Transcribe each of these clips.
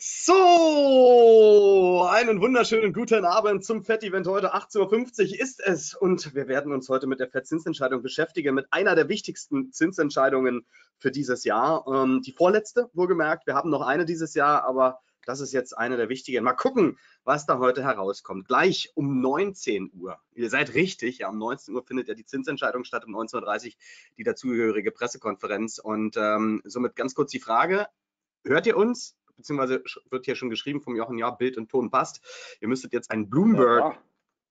So, einen wunderschönen guten Abend zum FED-Event heute. 18.50 Uhr ist es und wir werden uns heute mit der FED-Zinsentscheidung beschäftigen, mit einer der wichtigsten Zinsentscheidungen für dieses Jahr. Ähm, die vorletzte, wohlgemerkt. Wir haben noch eine dieses Jahr, aber das ist jetzt eine der wichtigen. Mal gucken, was da heute herauskommt. Gleich um 19 Uhr. Ihr seid richtig, ja, um 19 Uhr findet ja die Zinsentscheidung statt, um 19.30 Uhr die dazugehörige Pressekonferenz. Und ähm, somit ganz kurz die Frage, hört ihr uns? Beziehungsweise wird hier schon geschrieben vom Jochen, ja, Bild und Ton passt. Ihr müsstet jetzt ein Bloomberg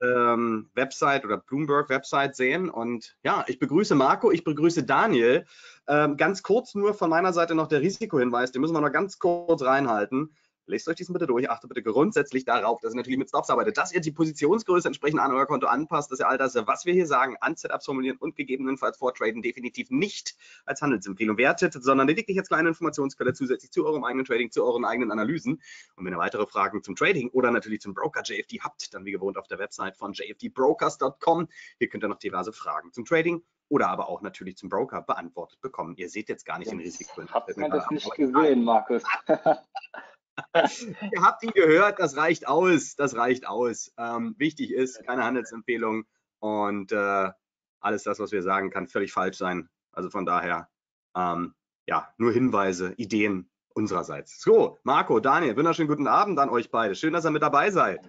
ja. ähm, Website oder Bloomberg Website sehen. Und ja, ich begrüße Marco, ich begrüße Daniel. Ähm, ganz kurz nur von meiner Seite noch der Risikohinweis, den müssen wir noch ganz kurz reinhalten. Lest euch diesen bitte durch, achtet bitte grundsätzlich darauf, dass ihr natürlich mit Stops arbeitet, dass ihr die Positionsgröße entsprechend an euer Konto anpasst, dass ihr all das, was wir hier sagen, an Setups formulieren und gegebenenfalls vortraden, definitiv nicht als Handelsempfehlung wertet, sondern lediglich als kleine Informationsquelle zusätzlich zu eurem eigenen Trading, zu euren eigenen Analysen. Und wenn ihr weitere Fragen zum Trading oder natürlich zum Broker JFD habt, dann wie gewohnt auf der Website von jfdbrokers.com. Hier könnt ihr noch diverse Fragen zum Trading oder aber auch natürlich zum Broker beantwortet bekommen. Ihr seht jetzt gar nicht den Risiko. Habt ihr das nicht gesehen, Markus? Ihr habt ihn gehört, das reicht aus. Das reicht aus. Ähm, wichtig ist, keine Handelsempfehlung und äh, alles das, was wir sagen, kann völlig falsch sein. Also von daher, ähm, ja, nur Hinweise, Ideen unsererseits. So, Marco, Daniel, wunderschönen guten Abend an euch beide. Schön, dass ihr mit dabei seid.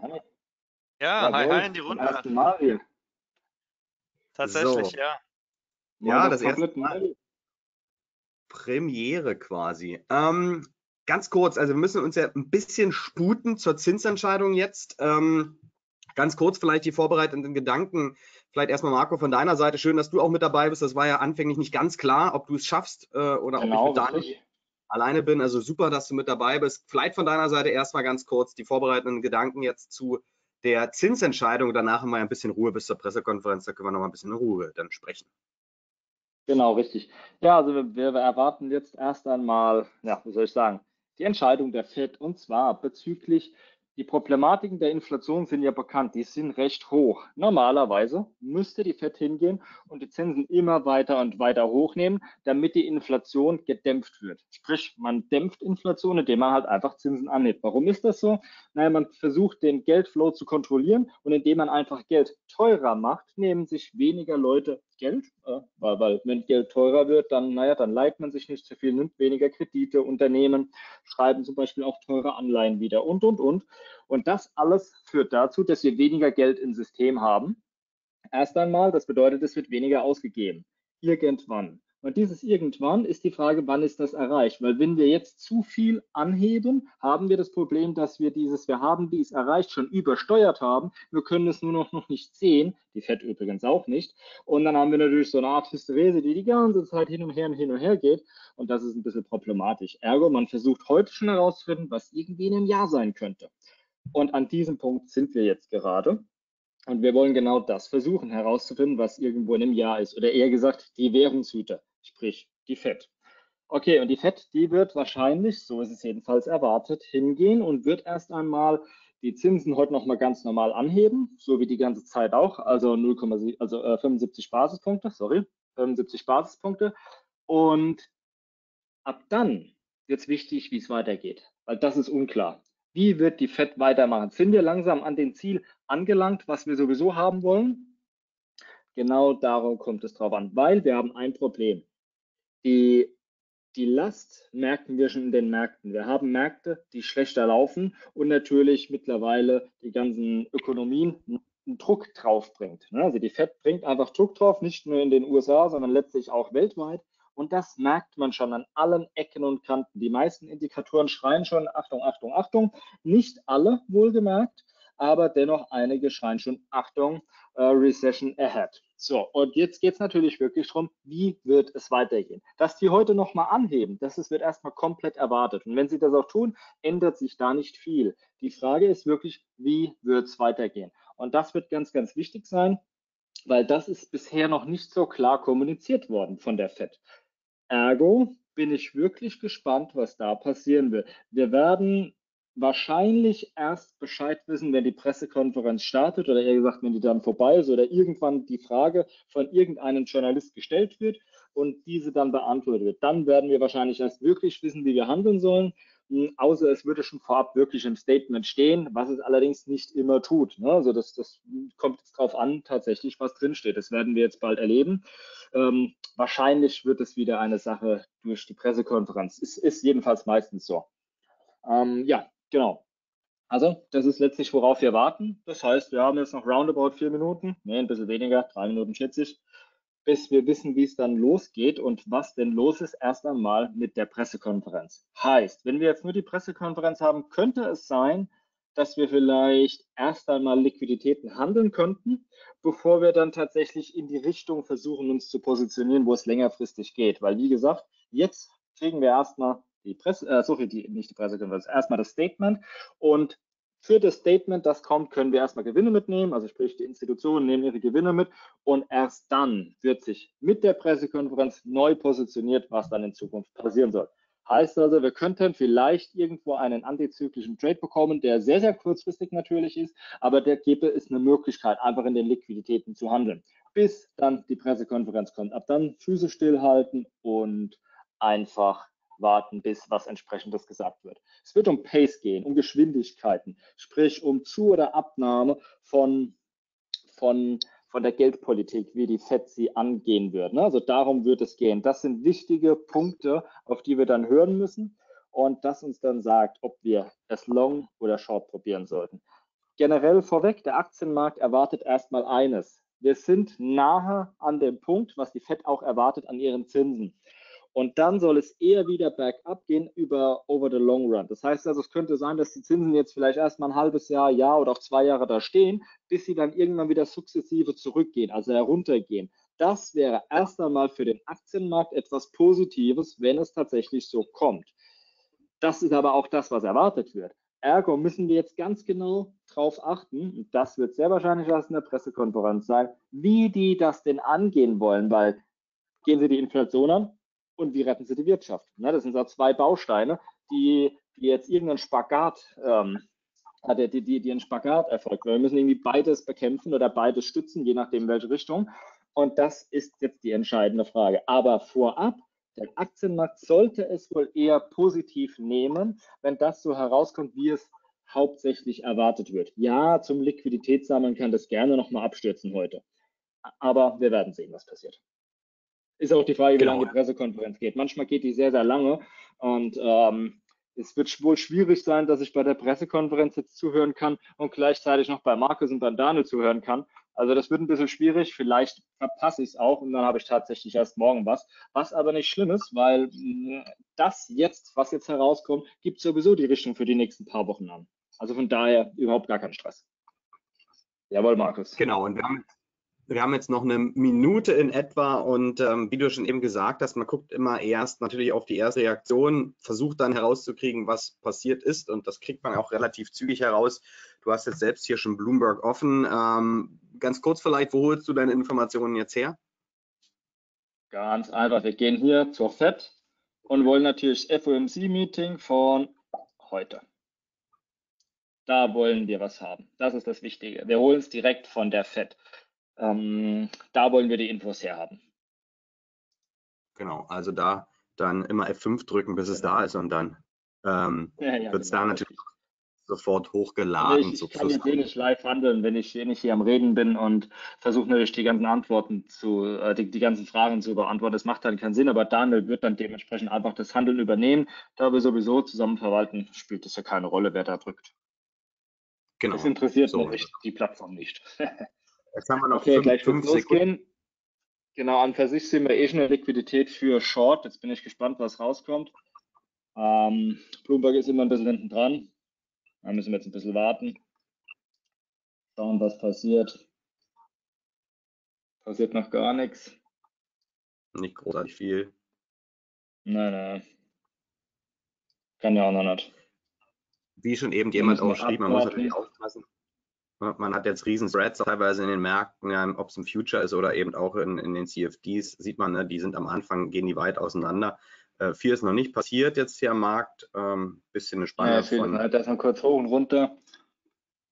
Ja, ja hi, hi in die Runde. Mal Tatsächlich, so. ja. Ja, das erste Mal. Premiere quasi. Ähm, ganz kurz, also wir müssen uns ja ein bisschen sputen zur Zinsentscheidung jetzt. Ähm, ganz kurz vielleicht die vorbereitenden Gedanken. Vielleicht erstmal Marco von deiner Seite. Schön, dass du auch mit dabei bist. Das war ja anfänglich nicht ganz klar, ob du es schaffst äh, oder genau, ob ich mit Daniel alleine bin. Also super, dass du mit dabei bist. Vielleicht von deiner Seite erstmal ganz kurz die vorbereitenden Gedanken jetzt zu der Zinsentscheidung. Danach haben wir ein bisschen Ruhe bis zur Pressekonferenz. Da können wir noch mal ein bisschen in Ruhe dann sprechen. Genau, richtig. Ja, also wir, wir erwarten jetzt erst einmal, ja, wie soll ich sagen, die Entscheidung der FED und zwar bezüglich die Problematiken der Inflation sind ja bekannt, die sind recht hoch. Normalerweise müsste die FED hingehen und die Zinsen immer weiter und weiter hochnehmen, damit die Inflation gedämpft wird. Sprich, man dämpft Inflation, indem man halt einfach Zinsen anhebt. Warum ist das so? Naja, man versucht den Geldflow zu kontrollieren und indem man einfach Geld teurer macht, nehmen sich weniger Leute Geld, äh, weil, weil wenn Geld teurer wird, dann, naja, dann leiht man sich nicht zu viel, nimmt weniger Kredite, Unternehmen schreiben zum Beispiel auch teure Anleihen wieder und, und, und. Und das alles führt dazu, dass wir weniger Geld im System haben. Erst einmal, das bedeutet, es wird weniger ausgegeben. Irgendwann. Und dieses irgendwann ist die Frage, wann ist das erreicht? Weil wenn wir jetzt zu viel anheben, haben wir das Problem, dass wir dieses, wir haben dies erreicht, schon übersteuert haben. Wir können es nur noch, noch nicht sehen. Die FED übrigens auch nicht. Und dann haben wir natürlich so eine Art Hysterese, die die ganze Zeit hin und her und hin und her geht. Und das ist ein bisschen problematisch. Ergo, man versucht heute schon herauszufinden, was irgendwie in einem Jahr sein könnte. Und an diesem Punkt sind wir jetzt gerade. Und wir wollen genau das versuchen herauszufinden, was irgendwo in einem Jahr ist. Oder eher gesagt, die Währungshüter sprich die FED. Okay, und die FED, die wird wahrscheinlich, so ist es jedenfalls erwartet, hingehen und wird erst einmal die Zinsen heute nochmal ganz normal anheben, so wie die ganze Zeit auch, also 0,7, also äh, 75 Basispunkte, sorry, 75 Basispunkte. Und ab dann wird es wichtig, wie es weitergeht, weil das ist unklar. Wie wird die FED weitermachen? Sind wir langsam an dem Ziel angelangt, was wir sowieso haben wollen? Genau darum kommt es drauf an, weil wir haben ein Problem. Die, die Last merken wir schon in den Märkten. Wir haben Märkte, die schlechter laufen und natürlich mittlerweile die ganzen Ökonomien einen Druck drauf bringt. Ne? Also die FED bringt einfach Druck drauf, nicht nur in den USA, sondern letztlich auch weltweit. Und das merkt man schon an allen Ecken und Kanten. Die meisten Indikatoren schreien schon, Achtung, Achtung, Achtung. Nicht alle wohlgemerkt, aber dennoch einige schreien schon, Achtung, uh, Recession ahead. So, und jetzt geht es natürlich wirklich darum, wie wird es weitergehen. Dass die heute nochmal anheben, das ist, wird erstmal komplett erwartet. Und wenn sie das auch tun, ändert sich da nicht viel. Die Frage ist wirklich, wie wird es weitergehen? Und das wird ganz, ganz wichtig sein, weil das ist bisher noch nicht so klar kommuniziert worden von der FED. Ergo bin ich wirklich gespannt, was da passieren wird. Wir werden wahrscheinlich erst Bescheid wissen, wenn die Pressekonferenz startet oder eher gesagt, wenn die dann vorbei ist oder irgendwann die Frage von irgendeinem Journalist gestellt wird und diese dann beantwortet wird. Dann werden wir wahrscheinlich erst wirklich wissen, wie wir handeln sollen, außer es würde schon vorab wirklich im Statement stehen, was es allerdings nicht immer tut. Ne? Also das, das kommt jetzt drauf an, tatsächlich, was drinsteht. Das werden wir jetzt bald erleben. Ähm, wahrscheinlich wird es wieder eine Sache durch die Pressekonferenz. Ist, ist jedenfalls meistens so. Ähm, ja, genau. Also, das ist letztlich, worauf wir warten. Das heißt, wir haben jetzt noch roundabout vier Minuten, nee, ein bisschen weniger, drei Minuten 40, bis wir wissen, wie es dann losgeht und was denn los ist, erst einmal mit der Pressekonferenz. Heißt, wenn wir jetzt nur die Pressekonferenz haben, könnte es sein, dass wir vielleicht erst einmal Liquiditäten handeln könnten, bevor wir dann tatsächlich in die Richtung versuchen, uns zu positionieren, wo es längerfristig geht. Weil, wie gesagt, jetzt kriegen wir erstmal die Presse, äh, sorry, die, nicht die Pressekonferenz, erstmal das Statement und für das Statement, das kommt, können wir erstmal Gewinne mitnehmen, also sprich die Institutionen nehmen ihre Gewinne mit und erst dann wird sich mit der Pressekonferenz neu positioniert, was dann in Zukunft passieren soll. Heißt also, wir könnten vielleicht irgendwo einen antizyklischen Trade bekommen, der sehr, sehr kurzfristig natürlich ist, aber der gäbe es eine Möglichkeit, einfach in den Liquiditäten zu handeln, bis dann die Pressekonferenz kommt. Ab dann Füße stillhalten und einfach warten, bis was entsprechendes gesagt wird. Es wird um Pace gehen, um Geschwindigkeiten, sprich um Zu- oder Abnahme von, von, von der Geldpolitik, wie die FED sie angehen wird. Ne? Also darum wird es gehen. Das sind wichtige Punkte, auf die wir dann hören müssen und das uns dann sagt, ob wir es long oder short probieren sollten. Generell vorweg, der Aktienmarkt erwartet erstmal eines. Wir sind nahe an dem Punkt, was die FED auch erwartet an ihren Zinsen. Und dann soll es eher wieder bergab gehen über over the long run. Das heißt also, es könnte sein, dass die Zinsen jetzt vielleicht erstmal ein halbes Jahr, Jahr oder auch zwei Jahre da stehen, bis sie dann irgendwann wieder sukzessive zurückgehen, also heruntergehen. Das wäre erst einmal für den Aktienmarkt etwas Positives, wenn es tatsächlich so kommt. Das ist aber auch das, was erwartet wird. Ergo müssen wir jetzt ganz genau darauf achten, und das wird sehr wahrscheinlich erst in der Pressekonferenz sein, wie die das denn angehen wollen, weil gehen sie die Inflation an, und wie retten sie die Wirtschaft. Ne, das sind so zwei Bausteine, die, die jetzt irgendeinen Spagat, ähm, die, die, die einen Spagat erfolgt. Wir müssen irgendwie beides bekämpfen oder beides stützen, je nachdem welche Richtung. Und das ist jetzt die entscheidende Frage. Aber vorab, der Aktienmarkt sollte es wohl eher positiv nehmen, wenn das so herauskommt, wie es hauptsächlich erwartet wird. Ja, zum Liquiditätssammeln kann das gerne nochmal abstürzen heute. Aber wir werden sehen, was passiert. Ist auch die Frage, wie genau. lange die Pressekonferenz geht. Manchmal geht die sehr, sehr lange und ähm, es wird wohl schwierig sein, dass ich bei der Pressekonferenz jetzt zuhören kann und gleichzeitig noch bei Markus und bei Daniel zuhören kann. Also das wird ein bisschen schwierig. Vielleicht verpasse ich es auch und dann habe ich tatsächlich erst morgen was. Was aber nicht schlimm ist, weil äh, das jetzt, was jetzt herauskommt, gibt sowieso die Richtung für die nächsten paar Wochen an. Also von daher überhaupt gar kein Stress. Jawohl, Markus. Genau, und wir haben wir haben jetzt noch eine Minute in etwa und ähm, wie du schon eben gesagt hast, man guckt immer erst natürlich auf die erste Reaktion, versucht dann herauszukriegen, was passiert ist und das kriegt man auch relativ zügig heraus. Du hast jetzt selbst hier schon Bloomberg offen. Ähm, ganz kurz vielleicht, wo holst du deine Informationen jetzt her? Ganz einfach, wir gehen hier zur FED und wollen natürlich das FOMC-Meeting von heute. Da wollen wir was haben. Das ist das Wichtige. Wir holen es direkt von der FED. Ähm, da wollen wir die Infos herhaben. Genau, also da dann immer F5 drücken, bis es genau. da ist und dann ähm, ja, ja, wird es genau. da natürlich sofort hochgeladen. Also ich, ich kann jetzt eh nicht live handeln, wenn ich, wenn ich hier am Reden bin und versuche natürlich die ganzen Antworten zu, äh, die, die ganzen Fragen zu beantworten. Das macht dann keinen Sinn, aber Daniel wird dann dementsprechend einfach das Handeln übernehmen. Da wir sowieso zusammen verwalten, spielt es ja keine Rolle, wer da drückt. Genau. Das interessiert so. mich die Plattform nicht. Jetzt haben wir noch okay, fünf, gleich fünf losgehen. Genau, an für sich sehen wir eh schon eine Liquidität für Short. Jetzt bin ich gespannt, was rauskommt. Ähm, Bloomberg ist immer ein bisschen hinten dran. Da müssen wir jetzt ein bisschen warten. Schauen, was passiert. Passiert noch gar nichts. Nicht großartig viel. Nein, nein. Kann ja auch noch nicht. Wie schon eben jemand auch schrieb, man muss natürlich aufpassen. Man hat jetzt riesen Spreads teilweise in den Märkten, ja, ob es im Future ist oder eben auch in, in den CFDs, sieht man, ne, die sind am Anfang, gehen die weit auseinander. Äh, viel ist noch nicht passiert jetzt hier am Markt. Ähm, bisschen eine Spanne ja, von halt das mal kurz hoch und runter.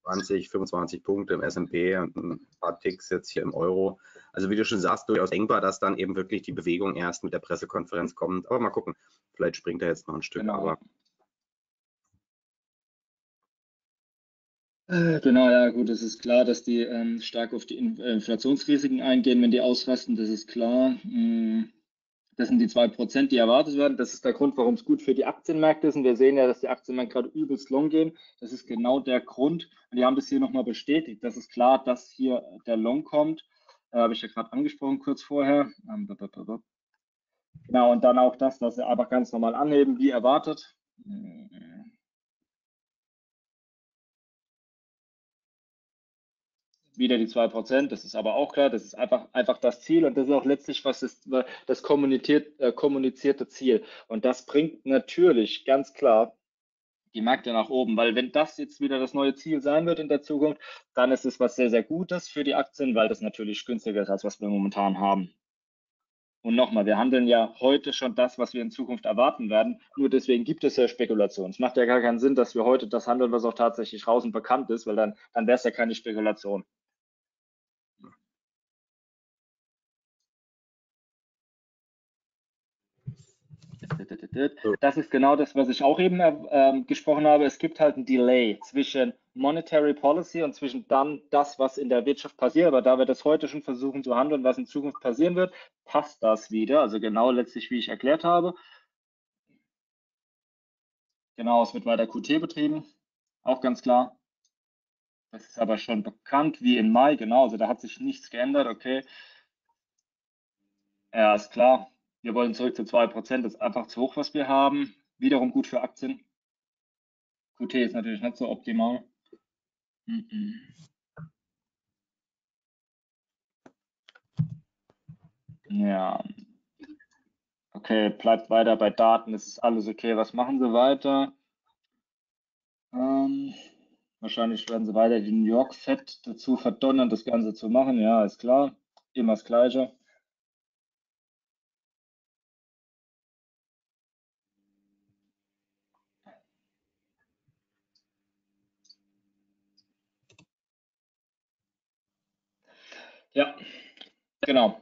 20, 25 Punkte im S&P und ein paar Ticks jetzt hier im Euro. Also wie du schon sagst, durchaus denkbar, dass dann eben wirklich die Bewegung erst mit der Pressekonferenz kommt. Aber mal gucken, vielleicht springt er jetzt noch ein Stück. Genau. Aber genau, ja, gut, es ist klar, dass die ähm, stark auf die äh, Inflationsrisiken eingehen, wenn die ausrasten, das ist klar. Mm, das sind die zwei Prozent, die erwartet werden. Das ist der Grund, warum es gut für die Aktienmärkte ist. Und wir sehen ja, dass die Aktienmärkte gerade übelst long gehen. Das ist genau der Grund. Und die haben das hier nochmal bestätigt. Das ist klar, dass hier der Long kommt. Äh, Habe ich ja gerade angesprochen kurz vorher. Ähm, genau, und dann auch das, dass sie einfach ganz normal anheben, wie erwartet. Wieder die 2%, das ist aber auch klar, das ist einfach, einfach das Ziel und das ist auch letztlich was ist das kommuniziert, äh, kommunizierte Ziel. Und das bringt natürlich ganz klar die Märkte nach oben, weil wenn das jetzt wieder das neue Ziel sein wird in der Zukunft, dann ist es was sehr, sehr Gutes für die Aktien, weil das natürlich günstiger ist, als was wir momentan haben. Und nochmal, wir handeln ja heute schon das, was wir in Zukunft erwarten werden. Nur deswegen gibt es ja Spekulation. Es macht ja gar keinen Sinn, dass wir heute das handeln, was auch tatsächlich draußen bekannt ist, weil dann, dann wäre es ja keine Spekulation. Das ist genau das, was ich auch eben äh, gesprochen habe. Es gibt halt ein Delay zwischen Monetary Policy und zwischen dann das, was in der Wirtschaft passiert. Aber da wir das heute schon versuchen zu handeln, was in Zukunft passieren wird, passt das wieder. Also genau letztlich, wie ich erklärt habe. Genau, es wird weiter QT betrieben. Auch ganz klar. Das ist aber schon bekannt wie im Mai. Genau, also da hat sich nichts geändert. Okay. Ja, ist klar. Wir wollen zurück zu 2%, das ist einfach zu hoch, was wir haben. Wiederum gut für Aktien. QT ist natürlich nicht so optimal. Ja. Okay, bleibt weiter bei Daten, es ist alles okay. Was machen sie weiter? Ähm, wahrscheinlich werden sie weiter die New York Fed dazu verdonnern, das Ganze zu machen. Ja, ist klar. Immer das Gleiche. Ja, genau.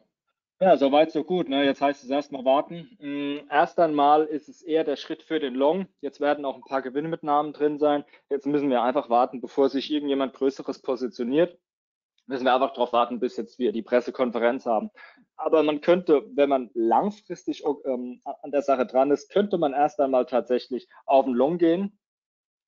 Ja, soweit, so gut. Ne? Jetzt heißt es erstmal warten. Mm, erst einmal ist es eher der Schritt für den Long. Jetzt werden auch ein paar Gewinnmitnahmen drin sein. Jetzt müssen wir einfach warten, bevor sich irgendjemand Größeres positioniert. Müssen wir einfach darauf warten, bis jetzt wir die Pressekonferenz haben. Aber man könnte, wenn man langfristig ähm, an der Sache dran ist, könnte man erst einmal tatsächlich auf den Long gehen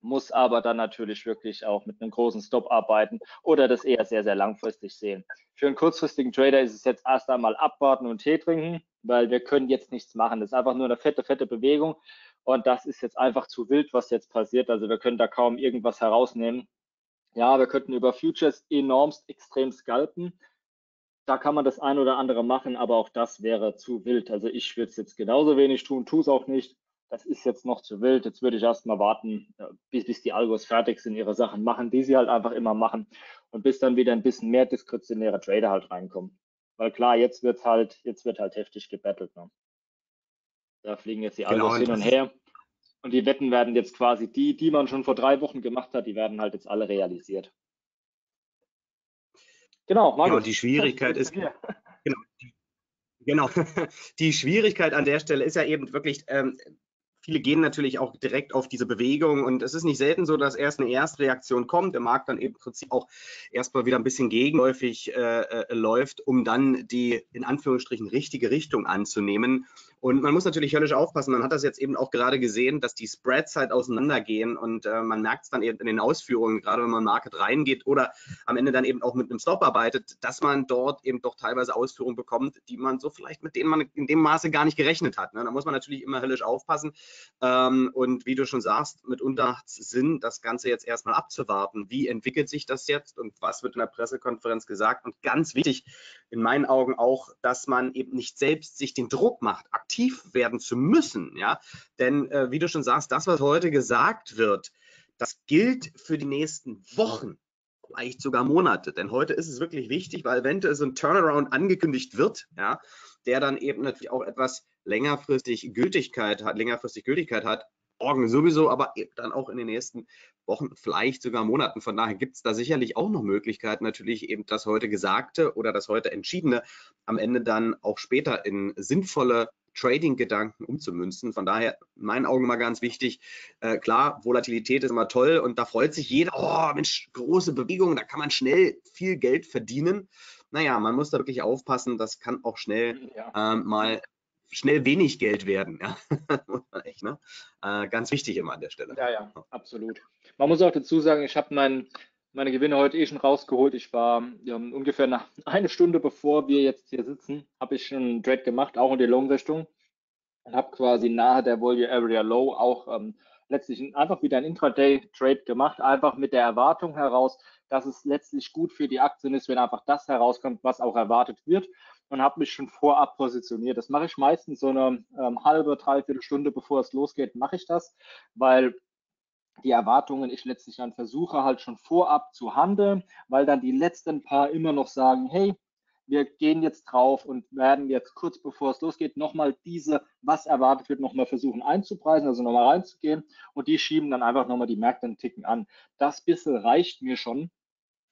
muss aber dann natürlich wirklich auch mit einem großen Stop arbeiten oder das eher sehr, sehr langfristig sehen. Für einen kurzfristigen Trader ist es jetzt erst einmal abwarten und Tee trinken, weil wir können jetzt nichts machen. Das ist einfach nur eine fette, fette Bewegung und das ist jetzt einfach zu wild, was jetzt passiert. Also wir können da kaum irgendwas herausnehmen. Ja, wir könnten über Futures enormst extrem scalpen. Da kann man das ein oder andere machen, aber auch das wäre zu wild. Also ich würde es jetzt genauso wenig tun, tue es auch nicht das ist jetzt noch zu wild, jetzt würde ich erstmal warten, bis, bis die Algos fertig sind, ihre Sachen machen, die sie halt einfach immer machen und bis dann wieder ein bisschen mehr diskretionäre Trader halt reinkommen. Weil klar, jetzt wird halt, jetzt wird halt heftig gebettelt. Ne? Da fliegen jetzt die Algos genau, hin und her. Und die Wetten werden jetzt quasi die, die man schon vor drei Wochen gemacht hat, die werden halt jetzt alle realisiert. Genau, Markus. Genau, die Schwierigkeit ist, genau, die, genau, die Schwierigkeit an der Stelle ist ja eben wirklich, ähm, viele gehen natürlich auch direkt auf diese Bewegung und es ist nicht selten so, dass erst eine Erstreaktion kommt, der Markt dann eben im Prinzip auch erstmal wieder ein bisschen gegenläufig äh, äh, läuft, um dann die in Anführungsstrichen richtige Richtung anzunehmen. Und man muss natürlich höllisch aufpassen. Man hat das jetzt eben auch gerade gesehen, dass die Spreads halt auseinandergehen und äh, man merkt es dann eben in den Ausführungen, gerade wenn man Market reingeht oder am Ende dann eben auch mit einem Stop arbeitet, dass man dort eben doch teilweise Ausführungen bekommt, die man so vielleicht mit denen man in dem Maße gar nicht gerechnet hat. Ne? Da muss man natürlich immer höllisch aufpassen. Ähm, und wie du schon sagst, mitunter macht es Sinn, das Ganze jetzt erstmal abzuwarten. Wie entwickelt sich das jetzt und was wird in der Pressekonferenz gesagt? Und ganz wichtig in meinen Augen auch, dass man eben nicht selbst sich den Druck macht, aktiv werden zu müssen. Ja? Denn äh, wie du schon sagst, das, was heute gesagt wird, das gilt für die nächsten Wochen, vielleicht sogar Monate. Denn heute ist es wirklich wichtig, weil eventuell so ein Turnaround angekündigt wird. Ja? der dann eben natürlich auch etwas längerfristig Gültigkeit hat, längerfristig Gültigkeit hat, morgen sowieso, aber dann auch in den nächsten Wochen, vielleicht sogar Monaten. Von daher gibt es da sicherlich auch noch Möglichkeiten, natürlich eben das heute Gesagte oder das heute Entschiedene am Ende dann auch später in sinnvolle Trading-Gedanken umzumünzen. Von daher in meinen Augen mal ganz wichtig. Äh, klar, Volatilität ist immer toll und da freut sich jeder, oh Mensch, große Bewegungen, da kann man schnell viel Geld verdienen. Naja, man muss da wirklich aufpassen, das kann auch schnell ja. ähm, mal schnell wenig Geld werden. Ja? Echt, ne? äh, ganz wichtig immer an der Stelle. Ja, ja, absolut. Man muss auch dazu sagen, ich habe mein, meine Gewinne heute eh schon rausgeholt. Ich war ja, ungefähr nach eine Stunde bevor wir jetzt hier sitzen, habe ich schon einen Trade gemacht, auch in die Long-Richtung und habe quasi nahe der Value Area Low auch ähm, letztlich einfach wieder ein Intraday-Trade gemacht, einfach mit der Erwartung heraus, dass es letztlich gut für die Aktien ist, wenn einfach das herauskommt, was auch erwartet wird und habe mich schon vorab positioniert. Das mache ich meistens so eine ähm, halbe, dreiviertel Stunde, bevor es losgeht, mache ich das, weil die Erwartungen ich letztlich dann versuche halt schon vorab zu handeln, weil dann die letzten paar immer noch sagen, hey, wir gehen jetzt drauf und werden jetzt kurz bevor es losgeht nochmal diese, was erwartet wird, nochmal versuchen einzupreisen, also nochmal reinzugehen und die schieben dann einfach nochmal die Märkte einen Ticken an. Das bisschen reicht mir schon,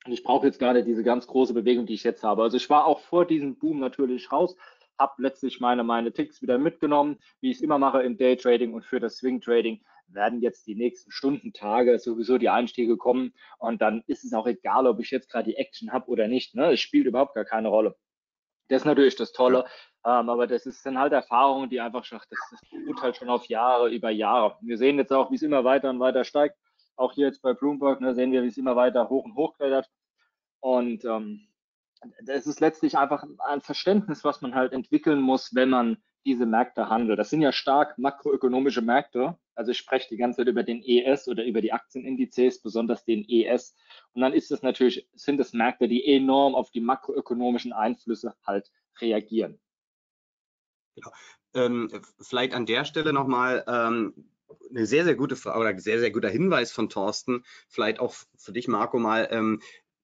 und ich brauche jetzt gerade diese ganz große Bewegung, die ich jetzt habe. Also ich war auch vor diesem Boom natürlich raus, habe letztlich meine, meine Ticks wieder mitgenommen, wie ich es immer mache im Daytrading und für das Swing Trading werden jetzt die nächsten Stunden, Tage sowieso die Einstiege kommen und dann ist es auch egal, ob ich jetzt gerade die Action habe oder nicht. Ne? Es spielt überhaupt gar keine Rolle. Das ist natürlich das Tolle, ähm, aber das ist dann halt Erfahrungen, die einfach, das, das beruht halt schon auf Jahre über Jahre. Wir sehen jetzt auch, wie es immer weiter und weiter steigt auch hier jetzt bei Bloomberg ne, sehen wir, wie es immer weiter hoch und hoch klettert. Und ähm, es ist letztlich einfach ein Verständnis, was man halt entwickeln muss, wenn man diese Märkte handelt. Das sind ja stark makroökonomische Märkte. Also ich spreche die ganze Zeit über den ES oder über die Aktienindizes, besonders den ES. Und dann ist es natürlich, sind es Märkte, die enorm auf die makroökonomischen Einflüsse halt reagieren. Genau. Ähm, vielleicht an der Stelle nochmal, ähm, eine sehr, sehr gute Frage oder sehr, sehr guter Hinweis von Thorsten. Vielleicht auch für dich, Marco, mal ähm,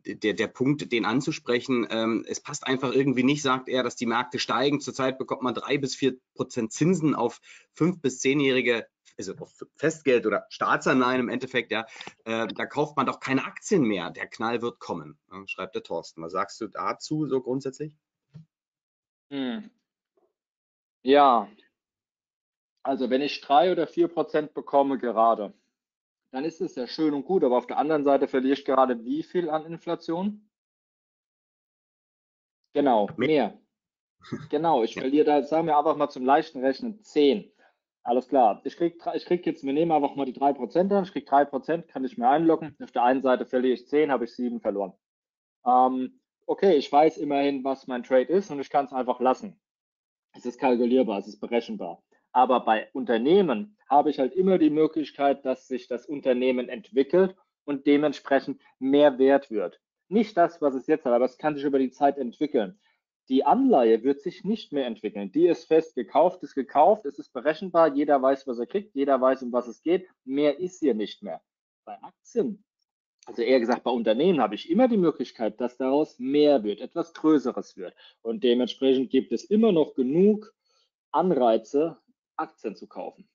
der, der Punkt, den anzusprechen. Ähm, es passt einfach irgendwie nicht, sagt er, dass die Märkte steigen. Zurzeit bekommt man drei bis vier Prozent Zinsen auf fünf bis zehnjährige also auf Festgeld oder Staatsanleihen im Endeffekt, ja, äh, da kauft man doch keine Aktien mehr. Der Knall wird kommen, ja, schreibt der Thorsten. Was sagst du dazu so grundsätzlich? Hm. Ja, also wenn ich drei oder vier Prozent bekomme gerade, dann ist es ja schön und gut, aber auf der anderen Seite verliere ich gerade wie viel an Inflation? Genau, mehr. Genau, ich verliere da, sagen wir einfach mal zum leichten Rechnen 10. Alles klar. Ich kriege ich krieg jetzt, wir nehmen einfach mal die 3% an, ich kriege 3%, kann ich mir einloggen. Auf der einen Seite verliere ich 10, habe ich 7 verloren. Ähm, okay, ich weiß immerhin, was mein Trade ist und ich kann es einfach lassen. Es ist kalkulierbar, es ist berechenbar. Aber bei Unternehmen habe ich halt immer die Möglichkeit, dass sich das Unternehmen entwickelt und dementsprechend mehr wert wird. Nicht das, was es jetzt hat, aber es kann sich über die Zeit entwickeln. Die Anleihe wird sich nicht mehr entwickeln. Die ist fest gekauft, ist gekauft, es ist berechenbar, jeder weiß, was er kriegt, jeder weiß, um was es geht. Mehr ist hier nicht mehr. Bei Aktien, also eher gesagt bei Unternehmen, habe ich immer die Möglichkeit, dass daraus mehr wird, etwas Größeres wird. Und dementsprechend gibt es immer noch genug Anreize, Aktien zu kaufen.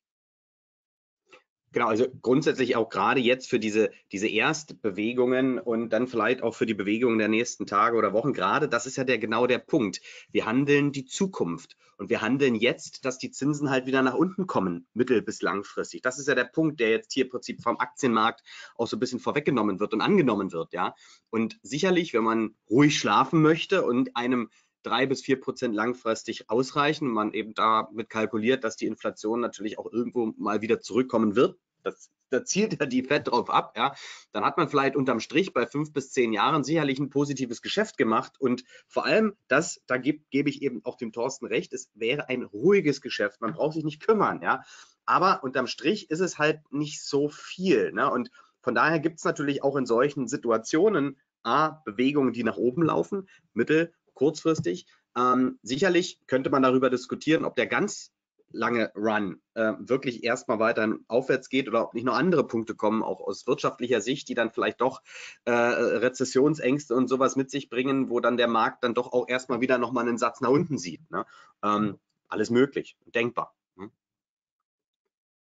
Genau, also grundsätzlich auch gerade jetzt für diese, diese Erstbewegungen und dann vielleicht auch für die Bewegungen der nächsten Tage oder Wochen, gerade das ist ja der, genau der Punkt. Wir handeln die Zukunft und wir handeln jetzt, dass die Zinsen halt wieder nach unten kommen, mittel- bis langfristig. Das ist ja der Punkt, der jetzt hier im Prinzip vom Aktienmarkt auch so ein bisschen vorweggenommen wird und angenommen wird, ja. Und sicherlich, wenn man ruhig schlafen möchte und einem drei bis vier Prozent langfristig ausreichen. Man eben damit kalkuliert, dass die Inflation natürlich auch irgendwo mal wieder zurückkommen wird. Das, da zielt ja die FED drauf ab, ja. Dann hat man vielleicht unterm Strich bei fünf bis zehn Jahren sicherlich ein positives Geschäft gemacht. Und vor allem, das, da gebe geb ich eben auch dem Thorsten recht, es wäre ein ruhiges Geschäft. Man braucht sich nicht kümmern, ja. Aber unterm Strich ist es halt nicht so viel. Ne? Und von daher gibt es natürlich auch in solchen Situationen A, Bewegungen, die nach oben laufen, mittel- kurzfristig. Ähm, sicherlich könnte man darüber diskutieren, ob der ganz lange Run äh, wirklich erstmal weiter aufwärts geht oder ob nicht noch andere Punkte kommen, auch aus wirtschaftlicher Sicht, die dann vielleicht doch äh, Rezessionsängste und sowas mit sich bringen, wo dann der Markt dann doch auch erstmal wieder nochmal einen Satz nach unten sieht. Ne? Ähm, alles möglich, denkbar. Ne?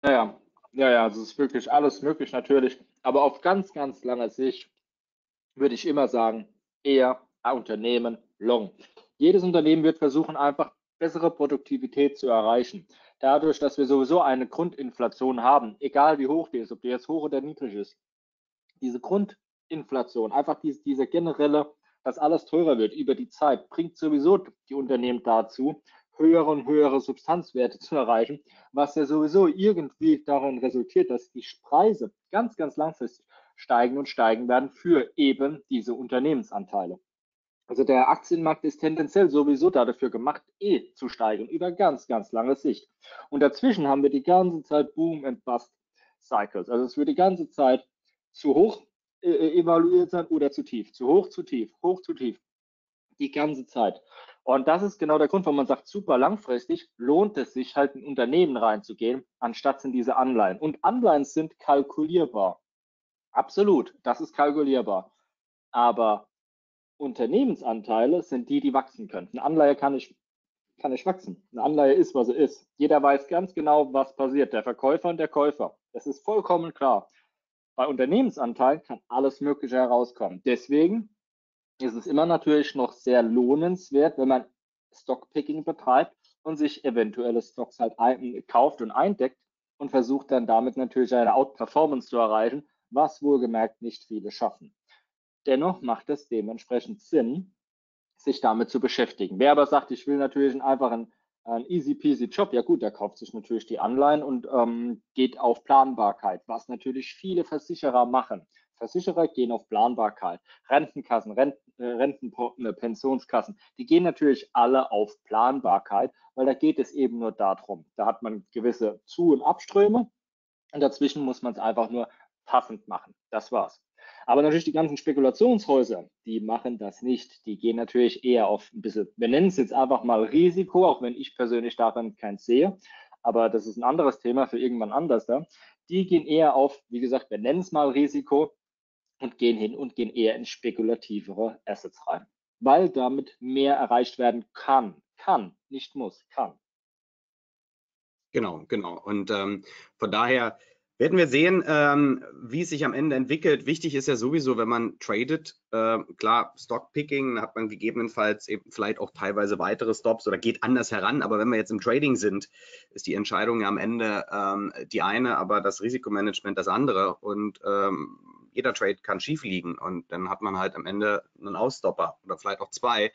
Ja, ja, ja, ja, also es ist wirklich alles möglich natürlich, aber auf ganz, ganz lange Sicht würde ich immer sagen, eher Unternehmen long. Jedes Unternehmen wird versuchen, einfach bessere Produktivität zu erreichen. Dadurch, dass wir sowieso eine Grundinflation haben, egal wie hoch die ist, ob die jetzt hoch oder niedrig ist, diese Grundinflation, einfach diese, diese generelle, dass alles teurer wird über die Zeit, bringt sowieso die Unternehmen dazu, höhere und höhere Substanzwerte zu erreichen, was ja sowieso irgendwie darin resultiert, dass die Preise ganz, ganz langfristig steigen und steigen werden für eben diese Unternehmensanteile. Also der Aktienmarkt ist tendenziell sowieso dafür gemacht, eh zu steigen, über ganz, ganz lange Sicht. Und dazwischen haben wir die ganze Zeit Boom and Bust Cycles. Also es wird die ganze Zeit zu hoch äh, äh, evaluiert sein oder zu tief, zu hoch, zu tief, hoch, zu tief. Die ganze Zeit. Und das ist genau der Grund, warum man sagt, super langfristig lohnt es sich halt in Unternehmen reinzugehen, anstatt in diese Anleihen. Und Anleihen sind kalkulierbar. Absolut, das ist kalkulierbar. Aber Unternehmensanteile sind die, die wachsen können. Eine Anleihe kann nicht, kann nicht wachsen. Eine Anleihe ist, was sie ist. Jeder weiß ganz genau, was passiert. Der Verkäufer und der Käufer. Das ist vollkommen klar. Bei Unternehmensanteilen kann alles Mögliche herauskommen. Deswegen ist es immer natürlich noch sehr lohnenswert, wenn man Stockpicking betreibt und sich eventuelle Stocks halt ein, kauft und eindeckt und versucht dann damit natürlich eine Outperformance zu erreichen, was wohlgemerkt nicht viele schaffen. Dennoch macht es dementsprechend Sinn, sich damit zu beschäftigen. Wer aber sagt, ich will natürlich einfach einen, einen easy peasy Job, ja gut, der kauft sich natürlich die Anleihen und ähm, geht auf Planbarkeit, was natürlich viele Versicherer machen. Versicherer gehen auf Planbarkeit. Rentenkassen, Renten, äh, Renten, äh, Pensionskassen, die gehen natürlich alle auf Planbarkeit, weil da geht es eben nur darum. Da hat man gewisse Zu- und Abströme und dazwischen muss man es einfach nur passend machen. Das war's. Aber natürlich die ganzen Spekulationshäuser, die machen das nicht. Die gehen natürlich eher auf ein bisschen, wir nennen es jetzt einfach mal Risiko, auch wenn ich persönlich daran keins sehe. Aber das ist ein anderes Thema für irgendwann anders da. Die gehen eher auf, wie gesagt, wir nennen es mal Risiko und gehen hin und gehen eher in spekulativere Assets rein. Weil damit mehr erreicht werden kann. Kann, nicht muss, kann. Genau, genau. Und ähm, von daher werden wir sehen, ähm, wie es sich am Ende entwickelt. Wichtig ist ja sowieso, wenn man tradet, äh, klar, Stockpicking hat man gegebenenfalls eben vielleicht auch teilweise weitere Stops oder geht anders heran. Aber wenn wir jetzt im Trading sind, ist die Entscheidung ja am Ende ähm, die eine, aber das Risikomanagement das andere. Und ähm, jeder Trade kann schief liegen und dann hat man halt am Ende einen Ausstopper oder vielleicht auch zwei.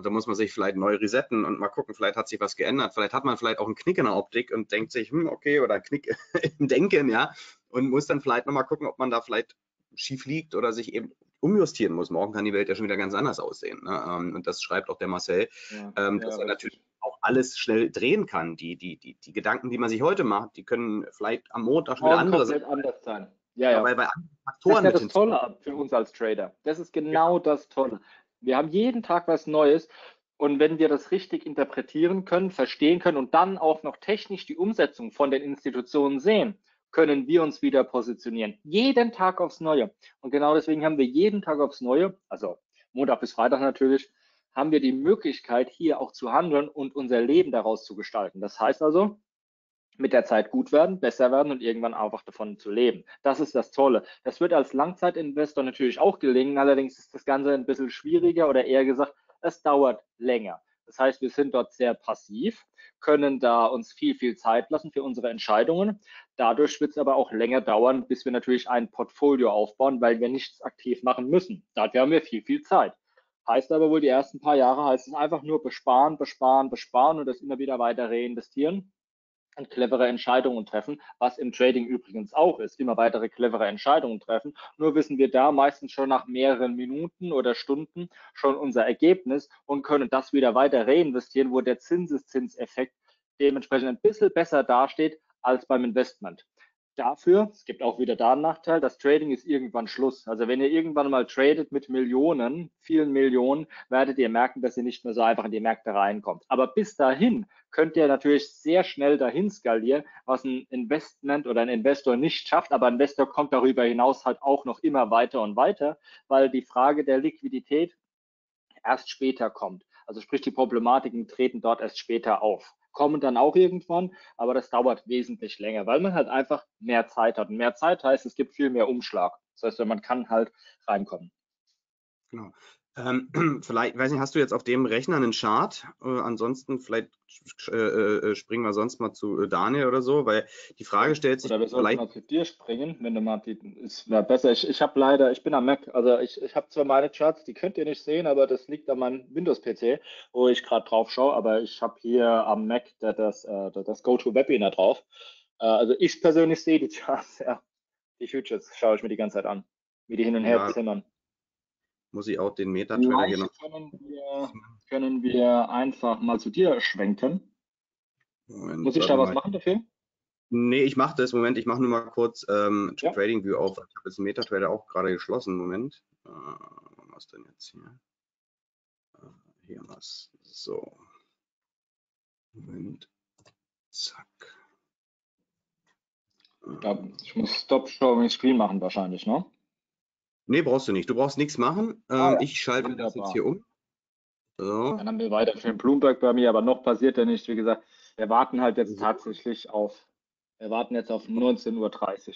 Und da muss man sich vielleicht neu resetten und mal gucken, vielleicht hat sich was geändert. Vielleicht hat man vielleicht auch einen Knick in der Optik und denkt sich, hm, okay, oder einen Knick im Denken, ja, und muss dann vielleicht nochmal gucken, ob man da vielleicht schief liegt oder sich eben umjustieren muss. Morgen kann die Welt ja schon wieder ganz anders aussehen. Ne? Ähm, und das schreibt auch der Marcel, ja, ähm, dass ja, er natürlich auch alles schnell drehen kann. Die, die, die, die Gedanken, die man sich heute macht, die können vielleicht am Montag schon wieder andere sein. anders sein. Ja, ja. Weil bei Faktoren das ist ja das Tolle für uns als Trader. Das ist genau ja. das Tolle. Wir haben jeden Tag was Neues. Und wenn wir das richtig interpretieren können, verstehen können und dann auch noch technisch die Umsetzung von den Institutionen sehen, können wir uns wieder positionieren. Jeden Tag aufs Neue. Und genau deswegen haben wir jeden Tag aufs Neue, also Montag bis Freitag natürlich, haben wir die Möglichkeit, hier auch zu handeln und unser Leben daraus zu gestalten. Das heißt also, mit der Zeit gut werden, besser werden und irgendwann einfach davon zu leben. Das ist das Tolle. Das wird als Langzeitinvestor natürlich auch gelingen, allerdings ist das Ganze ein bisschen schwieriger oder eher gesagt, es dauert länger. Das heißt, wir sind dort sehr passiv, können da uns viel, viel Zeit lassen für unsere Entscheidungen. Dadurch wird es aber auch länger dauern, bis wir natürlich ein Portfolio aufbauen, weil wir nichts aktiv machen müssen. Dafür haben wir viel, viel Zeit. Heißt aber wohl, die ersten paar Jahre heißt es einfach nur besparen, besparen, besparen und das immer wieder weiter reinvestieren und clevere Entscheidungen treffen, was im Trading übrigens auch ist, immer weitere clevere Entscheidungen treffen. Nur wissen wir da meistens schon nach mehreren Minuten oder Stunden schon unser Ergebnis und können das wieder weiter reinvestieren, wo der Zinseszinseffekt dementsprechend ein bisschen besser dasteht als beim Investment. Dafür, es gibt auch wieder da einen Nachteil, das Trading ist irgendwann Schluss. Also wenn ihr irgendwann mal tradet mit Millionen, vielen Millionen, werdet ihr merken, dass ihr nicht mehr so einfach in die Märkte reinkommt. Aber bis dahin könnt ihr natürlich sehr schnell dahin skalieren, was ein Investment oder ein Investor nicht schafft. Aber ein Investor kommt darüber hinaus halt auch noch immer weiter und weiter, weil die Frage der Liquidität erst später kommt. Also sprich, die Problematiken treten dort erst später auf kommen dann auch irgendwann, aber das dauert wesentlich länger, weil man halt einfach mehr Zeit hat. Und mehr Zeit heißt, es gibt viel mehr Umschlag. Das heißt, man kann halt reinkommen. Genau. Ähm, vielleicht, weiß nicht, hast du jetzt auf dem Rechner einen Chart? Äh, ansonsten vielleicht äh, äh, springen wir sonst mal zu äh, Daniel oder so, weil die Frage stellt sich. Oder wir sollten mal zu dir springen, wenn du mal die, es wäre besser. Ich, ich habe leider, ich bin am Mac, also ich, ich habe zwar meine Charts, die könnt ihr nicht sehen, aber das liegt an meinem Windows-PC, wo ich gerade drauf schaue, aber ich habe hier am Mac das, das, das GoToWebinar drauf. Also ich persönlich sehe die Charts, ja. Die Futures schaue ich mir die ganze Zeit an, wie die hin und her ja. zimmern muss ich auch den Meta-Trader hier noch. Können wir, können wir einfach mal zu dir schwenken. Moment, muss ich da was machen dafür? Nee, ich mache das. Moment, ich mache nur mal kurz ähm, ja. Trading View auf. Ich habe jetzt MetaTrader auch gerade geschlossen. Moment. Äh, was denn jetzt hier? Äh, hier was. So. Moment. Zack. Ich muss Stop Showing Screen machen wahrscheinlich, ne? Nee, brauchst du nicht. Du brauchst nichts machen. Ähm, ah, ja. Ich schalte Wunderbar. das jetzt hier um. So. Dann haben wir weiter für den Bloomberg bei mir, aber noch passiert ja nicht. Wie gesagt, wir warten halt jetzt tatsächlich auf, wir warten jetzt auf 19.30 Uhr.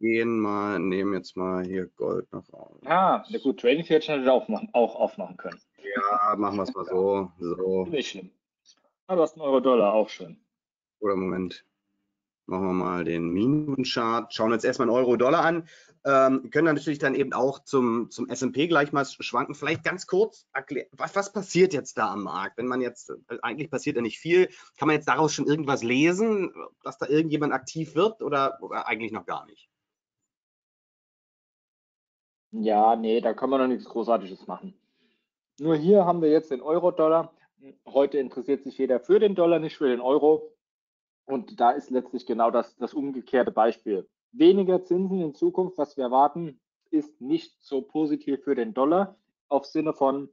Gehen mal, nehmen jetzt mal hier Gold noch auf. Ah, na gut, Trading Field hätte auch, auch aufmachen können. Ja, machen wir es mal so. so. Nicht schlimm. Aber du hast einen Euro-Dollar, auch schön. Oder Moment. Machen wir mal den Minutenchart. Schauen uns erstmal einen Euro-Dollar an. Ähm, können natürlich dann eben auch zum, zum S&P gleich mal schwanken. Vielleicht ganz kurz erklären, was, was passiert jetzt da am Markt? Wenn man jetzt, äh, eigentlich passiert ja nicht viel, kann man jetzt daraus schon irgendwas lesen, dass da irgendjemand aktiv wird oder, oder eigentlich noch gar nicht? Ja, nee, da kann man noch nichts Großartiges machen. Nur hier haben wir jetzt den Euro-Dollar. Heute interessiert sich jeder für den Dollar, nicht für den Euro. Und da ist letztlich genau das, das umgekehrte Beispiel. Weniger Zinsen in Zukunft, was wir erwarten, ist nicht so positiv für den Dollar auf Sinne von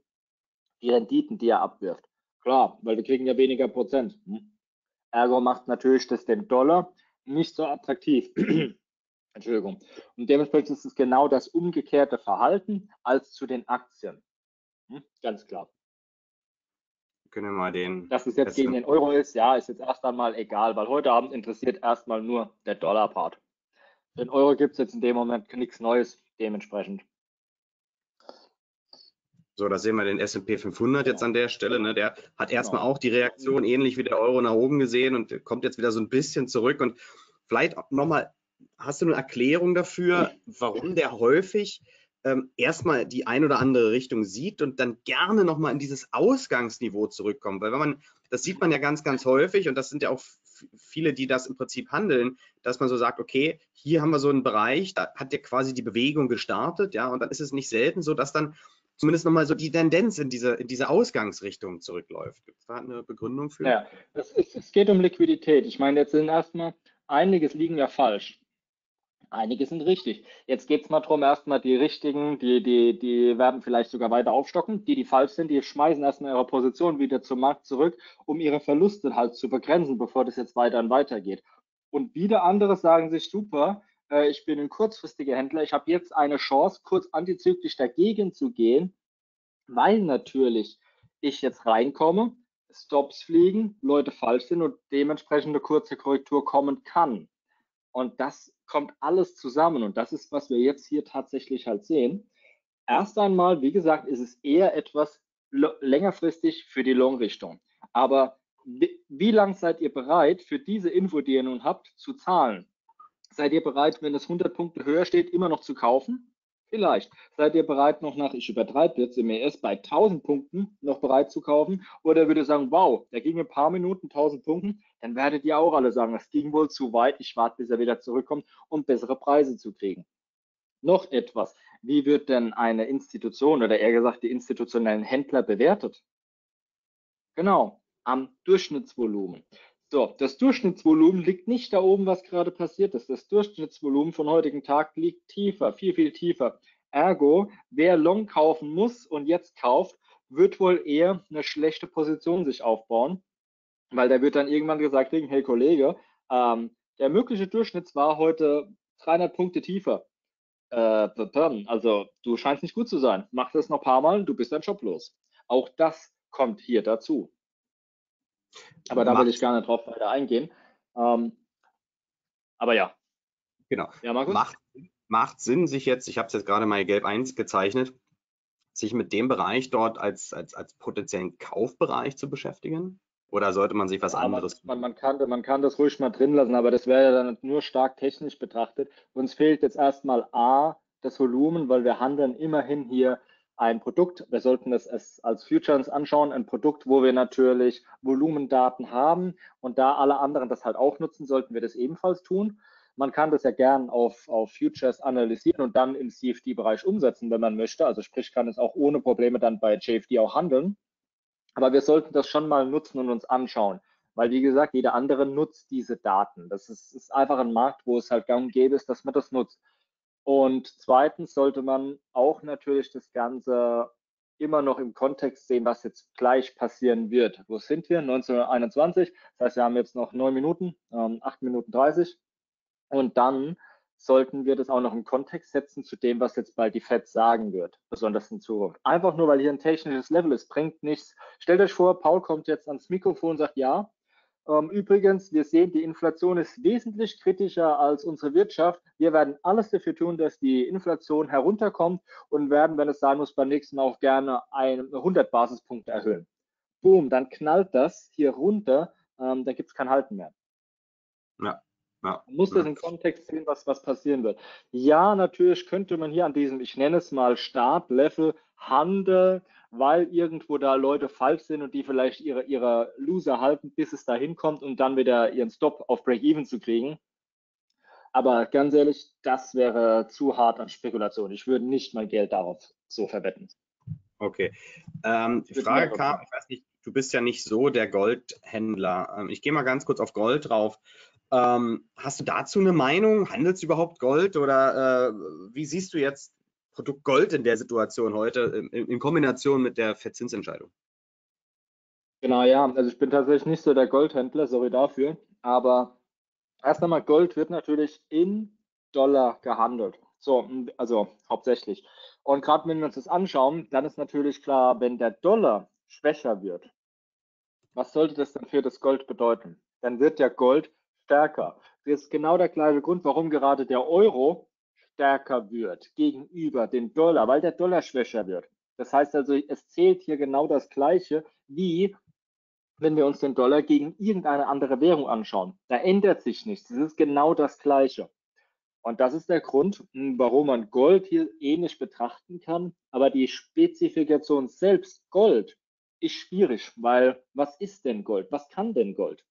die Renditen, die er abwirft. Klar, weil wir kriegen ja weniger Prozent. Hm. Ergo macht natürlich das den Dollar nicht so attraktiv. Entschuldigung. Und dementsprechend ist es genau das umgekehrte Verhalten als zu den Aktien. Hm? Ganz klar können wir mal den. Dass es jetzt gegen den Euro ist, ja, ist jetzt erst einmal egal, weil heute Abend interessiert erstmal nur der Dollar-Part. Den Euro gibt es jetzt in dem Moment nichts Neues, dementsprechend. So, da sehen wir den S&P 500 jetzt an der Stelle. Ne? Der hat erstmal genau. auch die Reaktion ähnlich wie der Euro nach oben gesehen und kommt jetzt wieder so ein bisschen zurück. Und vielleicht nochmal, hast du eine Erklärung dafür, warum der häufig ähm, erstmal die ein oder andere Richtung sieht und dann gerne nochmal in dieses Ausgangsniveau zurückkommt. Weil wenn man, das sieht man ja ganz, ganz häufig und das sind ja auch viele, die das im Prinzip handeln, dass man so sagt, okay, hier haben wir so einen Bereich, da hat ja quasi die Bewegung gestartet, ja, und dann ist es nicht selten so, dass dann zumindest nochmal so die Tendenz in diese, in diese Ausgangsrichtung zurückläuft. Gibt es da eine Begründung für? Ja, es, es geht um Liquidität. Ich meine, jetzt sind erstmal einiges liegen ja falsch. Einige sind richtig. Jetzt geht es mal darum, erstmal die richtigen, die, die, die werden vielleicht sogar weiter aufstocken. Die, die falsch sind, die schmeißen erstmal ihre Position wieder zum Markt zurück, um ihre Verluste halt zu begrenzen, bevor das jetzt weiter und weiter geht. Und wieder andere sagen sich, super, äh, ich bin ein kurzfristiger Händler, ich habe jetzt eine Chance, kurz antizyklisch dagegen zu gehen, weil natürlich ich jetzt reinkomme, Stops fliegen, Leute falsch sind und dementsprechend eine kurze Korrektur kommen kann. Und das kommt alles zusammen und das ist, was wir jetzt hier tatsächlich halt sehen. Erst einmal, wie gesagt, ist es eher etwas längerfristig für die Long-Richtung. Aber wie, lang seid ihr bereit, für diese Info, die ihr nun habt, zu zahlen? Seid ihr bereit, wenn es 100 Punkte höher steht, immer noch zu kaufen? Vielleicht. Seid ihr bereit, noch nach, ich übertreibe jetzt im ES, bei 1000 Punkten noch bereit zu kaufen? Oder würde sagen, wow, der ging ein paar Minuten 1000 Punkten, dann werdet ihr auch alle sagen, es ging wohl zu weit, ich warte, bis er wieder zurückkommt, um bessere Preise zu kriegen. Noch etwas. Wie wird denn eine Institution oder eher gesagt die institutionellen Händler bewertet? Genau, am Durchschnittsvolumen. So, das Durchschnittsvolumen liegt nicht da oben, was gerade passiert ist. Das Durchschnittsvolumen von heutigen Tag liegt tiefer, viel, viel tiefer. Ergo, wer Long kaufen muss und jetzt kauft, wird wohl eher eine schlechte Position sich aufbauen, weil der wird dann irgendwann gesagt kriegen, hey Kollege, ähm, der mögliche Durchschnitt war heute 300 Punkte tiefer. Äh, also du scheinst nicht gut zu sein. Mach das noch ein paar Mal, du bist dann Job los. Auch das kommt hier dazu. Aber da will ich gar nicht drauf weiter eingehen. Ähm, aber ja. Genau. Ja, Markus? Macht, macht Sinn, sich jetzt, ich habe es jetzt gerade mal gelb 1 gezeichnet, sich mit dem Bereich dort als, als, als potenziellen Kaufbereich zu beschäftigen? Oder sollte man sich was ja, anderes? Man, man, kann, man kann das ruhig mal drin lassen, aber das wäre ja dann nur stark technisch betrachtet. Uns fehlt jetzt erstmal A, das Volumen, weil wir handeln immerhin hier ein Produkt. Wir sollten das als Futures anschauen, ein Produkt, wo wir natürlich Volumendaten haben und da alle anderen das halt auch nutzen, sollten wir das ebenfalls tun. Man kann das ja gern auf, auf Futures analysieren und dann im CFD-Bereich umsetzen, wenn man möchte. Also sprich, kann es auch ohne Probleme dann bei JFD auch handeln. Aber wir sollten das schon mal nutzen und uns anschauen. Weil, wie gesagt, jeder andere nutzt diese Daten. Das ist, ist einfach ein Markt, wo es halt gang und gäbe ist, dass man das nutzt. Und zweitens sollte man auch natürlich das Ganze immer noch im Kontext sehen, was jetzt gleich passieren wird. Wo sind wir? 1921. Das heißt, wir haben jetzt noch neun Minuten, ähm, acht Minuten 30. Und dann sollten wir das auch noch im Kontext setzen zu dem, was jetzt bald die FED sagen wird, besonders in Zukunft. Einfach nur, weil hier ein technisches Level ist, bringt nichts. Stellt euch vor, Paul kommt jetzt ans Mikrofon und sagt, ja, übrigens, wir sehen, die Inflation ist wesentlich kritischer als unsere Wirtschaft. Wir werden alles dafür tun, dass die Inflation herunterkommt und werden, wenn es sein muss, beim nächsten Mal auch gerne 100 Basispunkte erhöhen. Boom, dann knallt das hier runter, ähm, da gibt es kein Halten mehr. Ja. Ja, man muss das im Kontext sehen, was, was passieren wird. Ja, natürlich könnte man hier an diesem, ich nenne es mal Startlevel, handeln, weil irgendwo da Leute falsch sind und die vielleicht ihre, ihre Loser halten, bis es dahin kommt und dann wieder ihren Stop auf Break-Even zu kriegen. Aber ganz ehrlich, das wäre zu hart an Spekulation. Ich würde nicht mein Geld darauf so verwetten. Okay. Ähm, die Frage kam, ich weiß nicht, du bist ja nicht so der Goldhändler. Ähm, ich gehe mal ganz kurz auf Gold drauf. Ähm, hast du dazu eine Meinung? Handelt es überhaupt Gold oder äh, wie siehst du jetzt Produkt Gold in der Situation heute in, in Kombination mit der Verzinsentscheidung? Genau, ja. Also ich bin tatsächlich nicht so der Goldhändler, sorry dafür. Aber erst einmal, Gold wird natürlich in Dollar gehandelt. So, also hauptsächlich. Und gerade wenn wir uns das anschauen, dann ist natürlich klar, wenn der Dollar schwächer wird, was sollte das denn für das Gold bedeuten? Dann wird der Gold stärker. Das ist genau der gleiche Grund, warum gerade der Euro stärker wird gegenüber dem Dollar, weil der Dollar schwächer wird. Das heißt also, es zählt hier genau das Gleiche wie wenn wir uns den Dollar gegen irgendeine andere Währung anschauen. Da ändert sich nichts. Es ist genau das Gleiche. Und das ist der Grund, hm, warum man Gold hier ähnlich betrachten kann. Aber die Spezifikation selbst, Gold, ist schwierig, weil was ist denn Gold? Was kann denn Gold?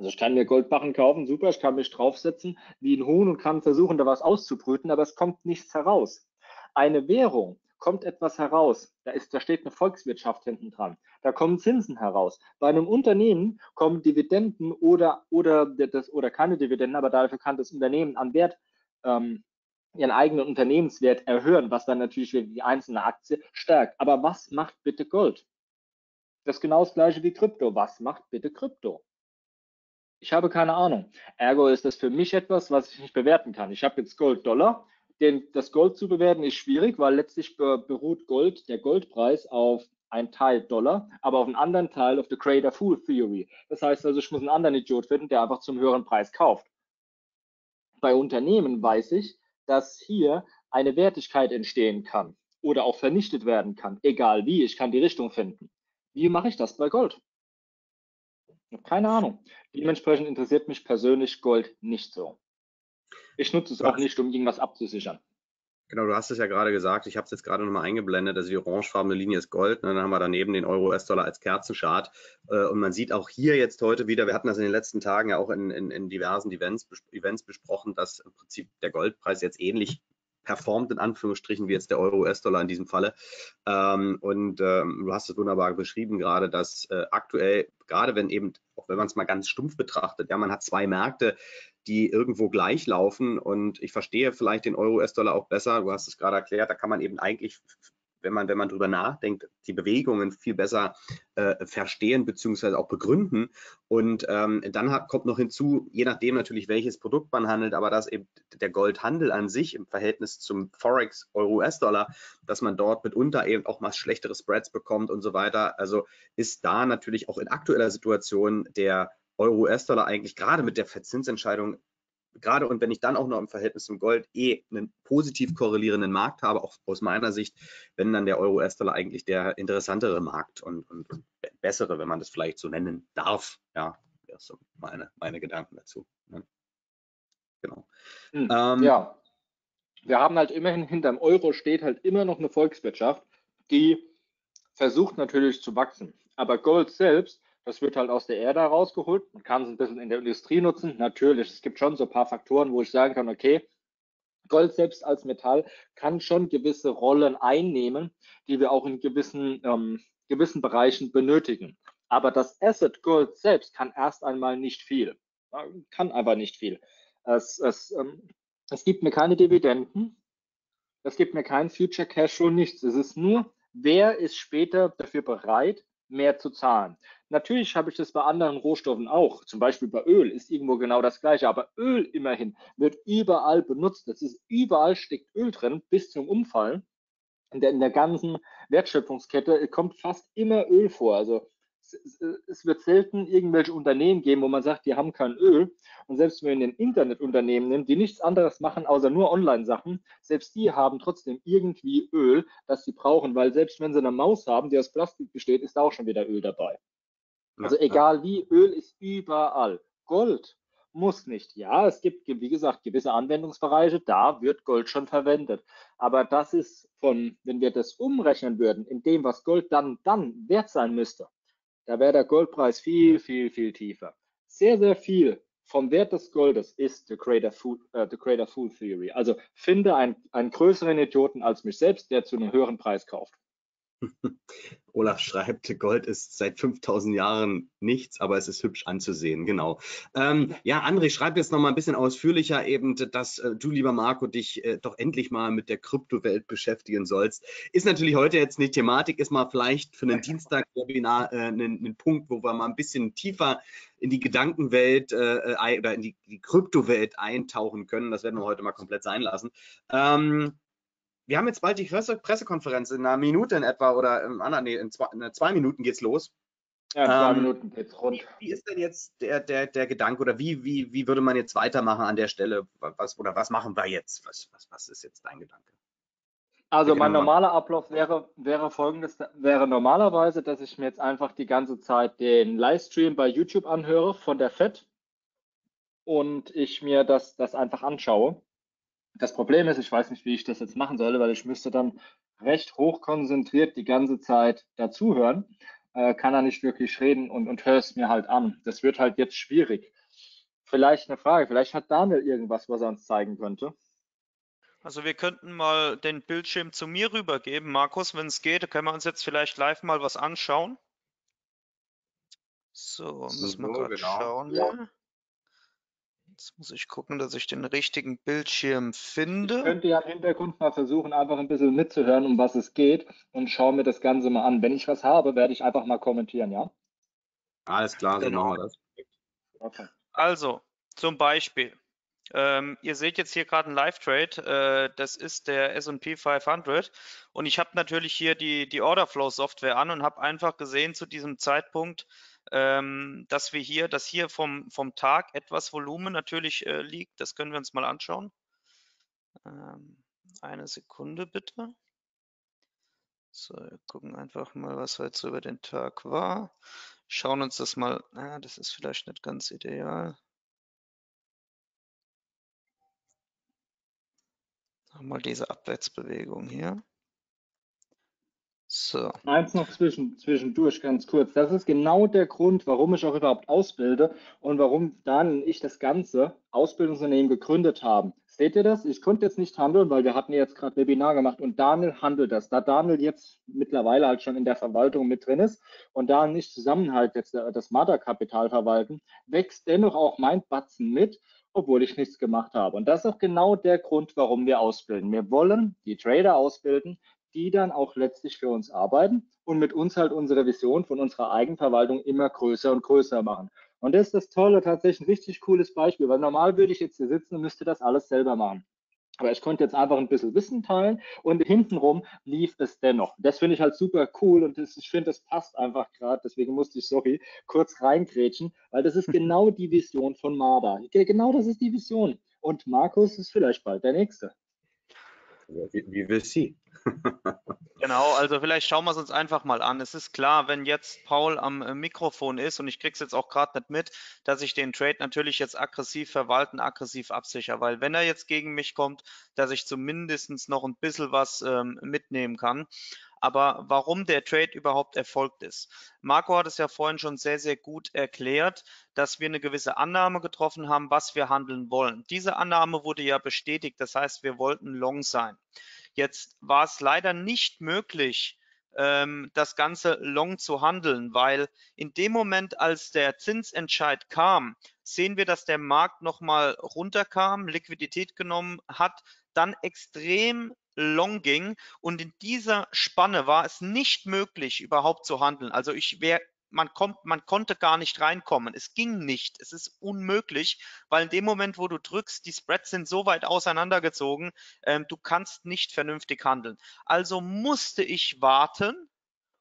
Also ich kann mir Goldbarren kaufen, super, ich kann mich draufsetzen wie ein Huhn und kann versuchen, da was auszubrüten, aber es kommt nichts heraus. Eine Währung kommt etwas heraus. Da, ist, da steht eine Volkswirtschaft hinten dran. Da kommen Zinsen heraus. Bei einem Unternehmen kommen Dividenden oder, oder, das, oder keine Dividenden, aber dafür kann das Unternehmen an Wert ähm, ihren eigenen Unternehmenswert erhöhen, was dann natürlich die einzelne Aktie stärkt. Aber was macht bitte Gold? Das ist genau das gleiche wie Krypto. Was macht bitte Krypto? Ich habe keine Ahnung. Ergo ist das für mich etwas, was ich nicht bewerten kann. Ich habe jetzt Gold-Dollar. Denn das Gold zu bewerten ist schwierig, weil letztlich beruht Gold, der Goldpreis auf ein Teil Dollar, aber auf einen anderen Teil auf the Creator Fool Theory. Das heißt also, ich muss einen anderen Idiot finden, der einfach zum höheren Preis kauft. Bei Unternehmen weiß ich, dass hier eine Wertigkeit entstehen kann oder auch vernichtet werden kann, egal wie. Ich kann die Richtung finden. Wie mache ich das bei Gold? Keine Ahnung. Dementsprechend interessiert mich persönlich Gold nicht so. Ich nutze es auch nicht, um irgendwas abzusichern. Genau, du hast es ja gerade gesagt. Ich habe es jetzt gerade nochmal eingeblendet. Also die orangefarbene Linie ist Gold. Ne? Dann haben wir daneben den Euro-US-Dollar als Kerzenchart. Äh, und man sieht auch hier jetzt heute wieder, wir hatten das in den letzten Tagen ja auch in, in, in diversen Events, Events besprochen, dass im Prinzip der Goldpreis jetzt ähnlich performt, in Anführungsstrichen, wie jetzt der Euro-US-Dollar in diesem Falle. Ähm, und ähm, du hast es wunderbar beschrieben gerade, dass äh, aktuell, gerade wenn eben, auch wenn man es mal ganz stumpf betrachtet, ja, man hat zwei Märkte, die irgendwo gleich laufen und ich verstehe vielleicht den Euro-US-Dollar auch besser. Du hast es gerade erklärt, da kann man eben eigentlich wenn man, wenn man drüber nachdenkt, die Bewegungen viel besser äh, verstehen beziehungsweise auch begründen. Und ähm, dann hat, kommt noch hinzu, je nachdem natürlich, welches Produkt man handelt, aber dass eben der Goldhandel an sich im Verhältnis zum Forex Euro-US-Dollar, dass man dort mitunter eben auch mal schlechtere Spreads bekommt und so weiter. Also ist da natürlich auch in aktueller Situation der Euro-US-Dollar eigentlich gerade mit der Verzinsentscheidung gerade und wenn ich dann auch noch im Verhältnis zum Gold eh einen positiv korrelierenden Markt habe, auch aus meiner Sicht, wenn dann der Euro-US-Dollar eigentlich der interessantere Markt und, und, und, bessere, wenn man das vielleicht so nennen darf. Ja, das sind meine, meine Gedanken dazu. Ne? Genau. Hm, ähm, ja, wir haben halt immerhin hinterm Euro steht halt immer noch eine Volkswirtschaft, die versucht natürlich zu wachsen. Aber Gold selbst das wird halt aus der Erde rausgeholt. Man kann es ein bisschen in der Industrie nutzen. Natürlich, es gibt schon so ein paar Faktoren, wo ich sagen kann, okay, Gold selbst als Metall kann schon gewisse Rollen einnehmen, die wir auch in gewissen, ähm, gewissen Bereichen benötigen. Aber das Asset Gold selbst kann erst einmal nicht viel. Kann aber nicht viel. Es, es, ähm, es gibt mir keine Dividenden. Es gibt mir kein Future Cash Flow, nichts. Es ist nur, wer ist später dafür bereit, mehr zu zahlen. Natürlich habe ich das bei anderen Rohstoffen auch. Zum Beispiel bei Öl ist irgendwo genau das Gleiche. Aber Öl immerhin wird überall benutzt. Das ist überall steckt Öl drin bis zum Umfallen. In der, in der ganzen Wertschöpfungskette kommt fast immer Öl vor. Also es wird selten irgendwelche Unternehmen geben, wo man sagt, die haben kein Öl. Und selbst wenn wir in den Internetunternehmen nehmen, die nichts anderes machen, außer nur Online-Sachen, selbst die haben trotzdem irgendwie Öl, das sie brauchen, weil selbst wenn sie eine Maus haben, die aus Plastik besteht, ist da auch schon wieder Öl dabei. Also egal wie, Öl ist überall. Gold muss nicht. Ja, es gibt, wie gesagt, gewisse Anwendungsbereiche, da wird Gold schon verwendet. Aber das ist von, wenn wir das umrechnen würden, in dem, was Gold dann, dann wert sein müsste, da wäre der Goldpreis viel, viel, viel tiefer. Sehr, sehr viel vom Wert des Goldes ist the greater fool, uh, the greater fool theory. Also finde einen, einen größeren Idioten als mich selbst, der zu einem höheren Preis kauft. Olaf schreibt, Gold ist seit 5000 Jahren nichts, aber es ist hübsch anzusehen, genau. Ähm, ja, André, schreib jetzt noch mal ein bisschen ausführlicher eben, dass äh, du, lieber Marco, dich äh, doch endlich mal mit der Kryptowelt beschäftigen sollst. Ist natürlich heute jetzt eine Thematik, ist mal vielleicht für einen Dienstag-Webinar äh, ein, Punkt, wo wir mal ein bisschen tiefer in die Gedankenwelt äh, oder in die, die Kryptowelt eintauchen können. Das werden wir heute mal komplett sein lassen. Ähm, wir haben jetzt bald die Presse Pressekonferenz in einer Minute in etwa oder im anderen, nee, in zwei, in zwei Minuten geht's los. Ja, in zwei ähm, Minuten geht's rund. Wie, wie, ist denn jetzt der, der, der Gedanke oder wie, wie, wie würde man jetzt weitermachen an der Stelle? Was, oder was machen wir jetzt? Was, was, was ist jetzt dein Gedanke? Also mein normaler Ablauf wäre, wäre folgendes, wäre normalerweise, dass ich mir jetzt einfach die ganze Zeit den Livestream bei YouTube anhöre von der FED und ich mir das, das einfach anschaue. Das Problem ist, ich weiß nicht, wie ich das jetzt machen soll, weil ich müsste dann recht hoch konzentriert die ganze Zeit dazuhören, äh, kann er nicht wirklich reden und, und höre es mir halt an. Das wird halt jetzt schwierig. Vielleicht eine Frage, vielleicht hat Daniel irgendwas, was er uns zeigen könnte. Also wir könnten mal den Bildschirm zu mir rübergeben. Markus, wenn es geht, können wir uns jetzt vielleicht live mal was anschauen. So, müssen so, wir gerade genau. schauen. Ja. Jetzt muss ich gucken, dass ich den richtigen Bildschirm finde. Ich könnte ja im Hintergrund mal versuchen, einfach ein bisschen mitzuhören, um was es geht und schaue mir das Ganze mal an. Wenn ich was habe, werde ich einfach mal kommentieren, ja? Alles klar, so genau. machen wir das. Okay. Also, zum Beispiel, ähm, ihr seht jetzt hier gerade einen Live-Trade, äh, das ist der S&P 500 und ich habe natürlich hier die, die Orderflow-Software an und habe einfach gesehen zu diesem Zeitpunkt, dass wir hier, dass hier vom, vom Tag etwas Volumen natürlich äh, liegt. Das können wir uns mal anschauen. Ähm, eine Sekunde bitte. So, wir gucken einfach mal, was heute so über den Tag war. Schauen uns das mal, ah, das ist vielleicht nicht ganz ideal. Nochmal diese Abwärtsbewegung hier. So. Eins noch zwischen, zwischendurch ganz kurz. Das ist genau der Grund, warum ich auch überhaupt ausbilde und warum Dan und ich das ganze Ausbildungsunternehmen gegründet haben. Seht ihr das? Ich konnte jetzt nicht handeln, weil wir hatten jetzt gerade Webinar gemacht und Daniel handelt das. Da Daniel jetzt mittlerweile halt schon in der Verwaltung mit drin ist und da nicht zusammen halt jetzt äh, das Mother-Kapital verwalten, wächst dennoch auch mein Batzen mit, obwohl ich nichts gemacht habe. Und das ist auch genau der Grund, warum wir ausbilden. Wir wollen die Trader ausbilden, die dann auch letztlich für uns arbeiten und mit uns halt unsere Vision von unserer Eigenverwaltung immer größer und größer machen. Und das ist das Tolle, tatsächlich ein richtig cooles Beispiel, weil normal würde ich jetzt hier sitzen und müsste das alles selber machen. Aber ich konnte jetzt einfach ein bisschen Wissen teilen und hintenrum lief es dennoch. Das finde ich halt super cool und das, ich finde, das passt einfach gerade. Deswegen musste ich, sorry, kurz reingrätschen, weil das ist genau die Vision von Marder. Genau das ist die Vision. Und Markus ist vielleicht bald der Nächste. Wie, wie will sie? Genau, also vielleicht schauen wir es uns einfach mal an. Es ist klar, wenn jetzt Paul am äh, Mikrofon ist und ich kriege es jetzt auch gerade nicht mit, dass ich den Trade natürlich jetzt aggressiv verwalten, aggressiv absichere, weil wenn er jetzt gegen mich kommt, dass ich zumindest noch ein bisschen was ähm, mitnehmen kann. Aber warum der Trade überhaupt erfolgt ist. Marco hat es ja vorhin schon sehr, sehr gut erklärt, dass wir eine gewisse Annahme getroffen haben, was wir handeln wollen. Diese Annahme wurde ja bestätigt. Das heißt, wir wollten long sein. Jetzt war es leider nicht möglich, ähm, das Ganze long zu handeln, weil in dem Moment, als der Zinsentscheid kam, sehen wir, dass der Markt nochmal runterkam, Liquidität genommen hat, dann extrem long ging und in dieser Spanne war es nicht möglich, überhaupt zu handeln. Also ich wäre man kommt, man konnte gar nicht reinkommen. Es ging nicht. Es ist unmöglich, weil in dem Moment, wo du drückst, die Spreads sind so weit auseinandergezogen, ähm, du kannst nicht vernünftig handeln. Also musste ich warten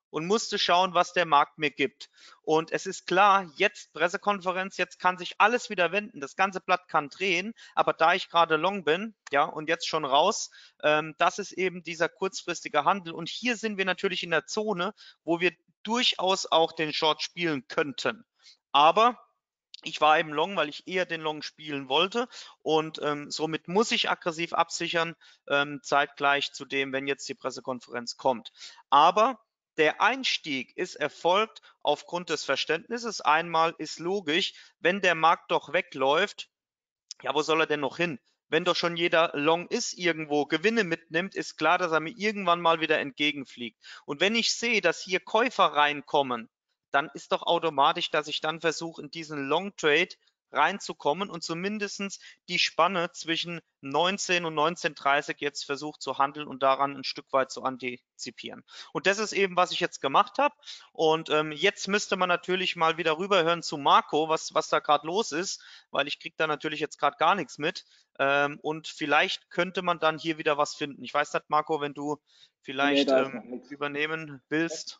und musste schauen, was der Markt mir gibt. Und es ist klar, jetzt Pressekonferenz, jetzt kann sich alles wieder wenden. Das ganze Blatt kann drehen, aber da ich gerade long bin, ja, und jetzt schon raus, ähm, das ist eben dieser kurzfristige Handel. Und hier sind wir natürlich in der Zone, wo wir durchaus auch den Short spielen könnten. Aber ich war eben Long, weil ich eher den Long spielen wollte und ähm, somit muss ich aggressiv absichern, ähm, zeitgleich zu dem, wenn jetzt die Pressekonferenz kommt. Aber der Einstieg ist erfolgt aufgrund des Verständnisses. Einmal ist logisch, wenn der Markt doch wegläuft, ja, wo soll er denn noch hin? wenn doch schon jeder Long ist irgendwo, Gewinne mitnimmt, ist klar, dass er mir irgendwann mal wieder entgegenfliegt. Und wenn ich sehe, dass hier Käufer reinkommen, dann ist doch automatisch, dass ich dann versuche, in diesen Long Trade reinzukommen und zumindestens die Spanne zwischen 19 und 19.30 jetzt versucht zu handeln und daran ein Stück weit zu antizipieren. Und das ist eben, was ich jetzt gemacht habe. Und ähm, jetzt müsste man natürlich mal wieder rüberhören zu Marco, was, was da gerade los ist, weil ich kriege da natürlich jetzt gerade gar nichts mit. Ähm, und vielleicht könnte man dann hier wieder was finden. Ich weiß nicht, Marco, wenn du vielleicht nee, ähm, übernehmen willst.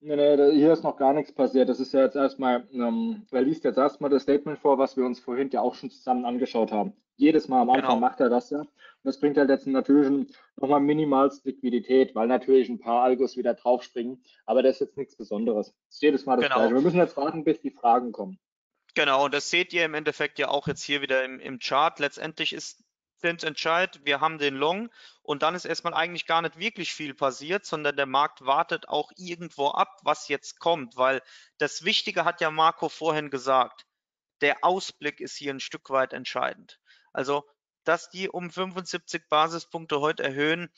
Nee, nee, hier ist noch gar nichts passiert. Das ist ja jetzt erstmal, ähm, er liest jetzt erstmal das Statement vor, was wir uns vorhin ja auch schon zusammen angeschaut haben. Jedes Mal am Anfang genau. macht er das ja. Und das bringt halt jetzt natürlich nochmal minimalst Liquidität, weil natürlich ein paar Algos wieder draufspringen. Aber das ist jetzt nichts Besonderes. Das ist jedes Mal das genau. Gleiche. Wir müssen jetzt warten, bis die Fragen kommen. Genau, und das seht ihr im Endeffekt ja auch jetzt hier wieder im, im Chart. Letztendlich ist Zinsentscheid, wir haben den Long und dann ist erstmal eigentlich gar nicht wirklich viel passiert, sondern der Markt wartet auch irgendwo ab, was jetzt kommt, weil das Wichtige hat ja Marco vorhin gesagt, der Ausblick ist hier ein Stück weit entscheidend. Also, dass die um 75 Basispunkte heute erhöhen,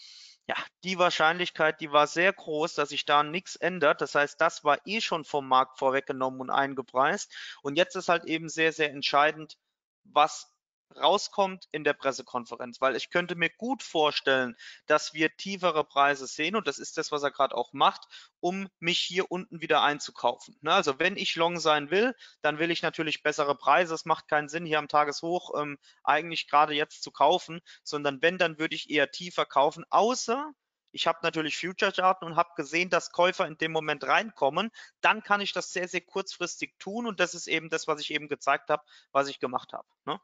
ja, die Wahrscheinlichkeit, die war sehr groß, dass sich da nichts ändert. Das heißt, das war eh schon vom Markt vorweggenommen und eingepreist. Und jetzt ist halt eben sehr, sehr entscheidend, was rauskommt in der Pressekonferenz, weil ich könnte mir gut vorstellen, dass wir tiefere Preise sehen und das ist das, was er gerade auch macht, um mich hier unten wieder einzukaufen. Ne, also wenn ich long sein will, dann will ich natürlich bessere Preise. Es macht keinen Sinn, hier am Tageshoch ähm, eigentlich gerade jetzt zu kaufen, sondern wenn, dann würde ich eher tiefer kaufen, außer ich habe natürlich Future-Daten und habe gesehen, dass Käufer in dem Moment reinkommen. Dann kann ich das sehr, sehr kurzfristig tun und das ist eben das, was ich eben gezeigt habe, was ich gemacht habe. Ne?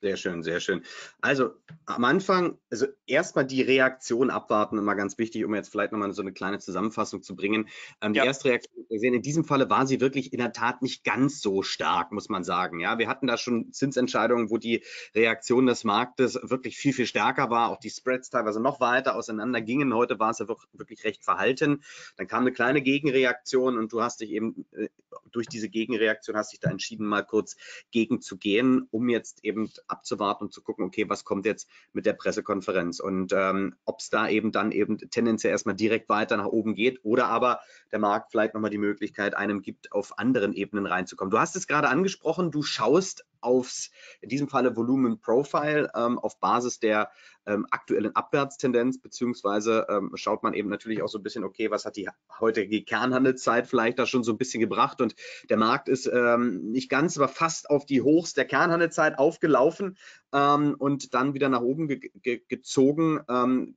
Sehr schön, sehr schön. Also am Anfang, also erstmal die Reaktion abwarten, immer ganz wichtig, um jetzt vielleicht nochmal so eine kleine Zusammenfassung zu bringen. Ähm, ja. Die erste Reaktion, wir sehen, in diesem Falle war sie wirklich in der Tat nicht ganz so stark, muss man sagen. Ja, wir hatten da schon Zinsentscheidungen, wo die Reaktion des Marktes wirklich viel, viel stärker war, auch die Spreads teilweise noch weiter auseinander gingen. Heute war es ja wirklich recht verhalten. Dann kam eine kleine Gegenreaktion und du hast dich eben äh, durch diese Gegenreaktion hast dich da entschieden, mal kurz gegenzugehen, um jetzt eben abzuwarten und zu gucken, okay, was kommt jetzt mit der Pressekonferenz und ähm, ob es da eben dann eben tendenziell erstmal direkt weiter nach oben geht oder aber der Markt vielleicht nochmal die Möglichkeit einem gibt, auf anderen Ebenen reinzukommen. Du hast es gerade angesprochen, du schaust aufs, in diesem Falle Volumen Profile ähm, auf Basis der ähm, aktuellen Abwärtstendenz, beziehungsweise ähm, schaut man eben natürlich auch so ein bisschen, okay, was hat die heutige Kernhandelszeit vielleicht da schon so ein bisschen gebracht und der Markt ist ähm, nicht ganz, aber fast auf die Hochs der Kernhandelszeit aufgelaufen ähm, und dann wieder nach oben ge ge gezogen. Ähm,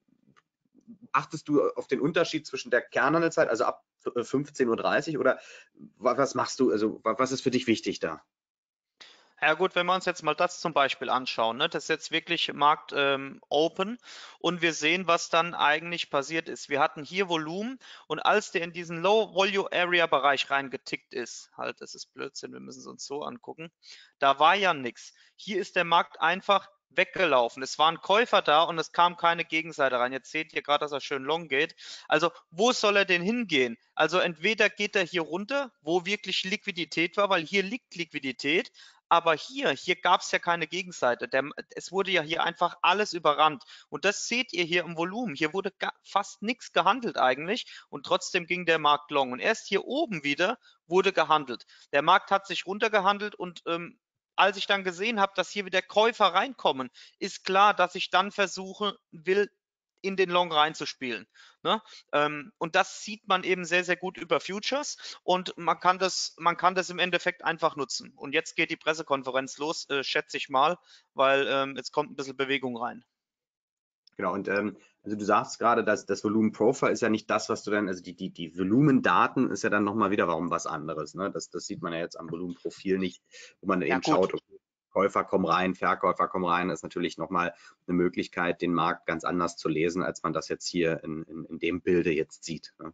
achtest du auf den Unterschied zwischen der Kernhandelszeit, also ab 15.30 Uhr oder was machst du, also was ist für dich wichtig da? Ja gut, wenn wir uns jetzt mal das zum Beispiel anschauen, ne, das ist jetzt wirklich Markt ähm, Open und wir sehen, was dann eigentlich passiert ist. Wir hatten hier Volumen und als der in diesen Low Volume Area Bereich reingetickt ist, halt, das ist Blödsinn, wir müssen es uns so angucken, da war ja nichts. Hier ist der Markt einfach weggelaufen. Es waren Käufer da und es kam keine Gegenseite rein. Jetzt seht ihr gerade, dass er schön long geht. Also wo soll er denn hingehen? Also entweder geht er hier runter, wo wirklich Liquidität war, weil hier liegt Liquidität, aber hier, hier gab es ja keine Gegenseite. Der, es wurde ja hier einfach alles überrannt. Und das seht ihr hier im Volumen. Hier wurde fast nichts gehandelt eigentlich und trotzdem ging der Markt long. Und erst hier oben wieder wurde gehandelt. Der Markt hat sich runtergehandelt und ähm, als ich dann gesehen habe, dass hier wieder Käufer reinkommen, ist klar, dass ich dann versuchen will, in den Long reinzuspielen. Ne? Ähm, und das sieht man eben sehr, sehr gut über Futures und man kann das, man kann das im Endeffekt einfach nutzen. Und jetzt geht die Pressekonferenz los, äh, schätze ich mal, weil ähm, jetzt kommt ein bisschen Bewegung rein. Genau, und ähm, also du sagst gerade, dass das Volumen Profile ist ja nicht das, was du dann, also die, die, die Volumendaten ist ja dann nochmal wieder warum was anderes. Ne? Das, das sieht man ja jetzt am Volumenprofil nicht, wo man ja, eben gut. schaut, okay, Käufer kommen rein, Verkäufer kommen rein, ist natürlich nochmal eine Möglichkeit, den Markt ganz anders zu lesen, als man das jetzt hier in, in, in dem Bilde jetzt sieht. Ne?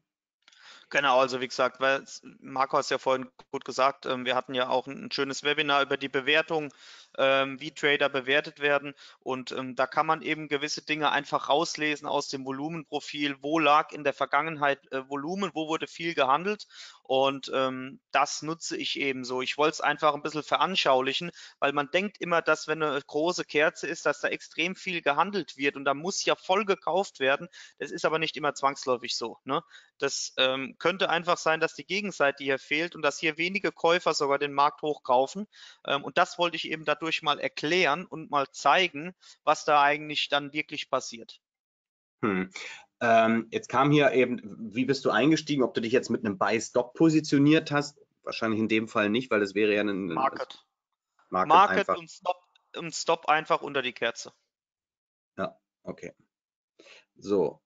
Genau, also wie gesagt, weil Marco hat es ja vorhin gut gesagt, ähm, wir hatten ja auch ein, schönes Webinar über die Bewertung, ähm, wie Trader bewertet werden und ähm, da kann man eben gewisse Dinge einfach rauslesen aus dem Volumenprofil, wo lag in der Vergangenheit äh, Volumen, wo wurde viel gehandelt und ähm, das nutze ich eben so. Ich wollte es einfach ein bisschen veranschaulichen, weil man denkt immer, dass wenn eine große Kerze ist, dass da extrem viel gehandelt wird und da muss ja voll gekauft werden. Das ist aber nicht immer zwangsläufig so. Ne? Das ähm, könnte einfach sein, dass die Gegenseite hier fehlt und dass hier wenige Käufer sogar den Markt hochkaufen. Ähm, und das wollte ich eben dadurch mal erklären und mal zeigen, was da eigentlich dann wirklich passiert. Hm. Ähm, jetzt kam hier eben, wie bist du eingestiegen, ob du dich jetzt mit einem Buy-Stop positioniert hast? Wahrscheinlich in dem Fall nicht, weil das wäre ja ein Market. Market, Market und, Stop, und Stop einfach unter die Kerze. Ja, okay. So,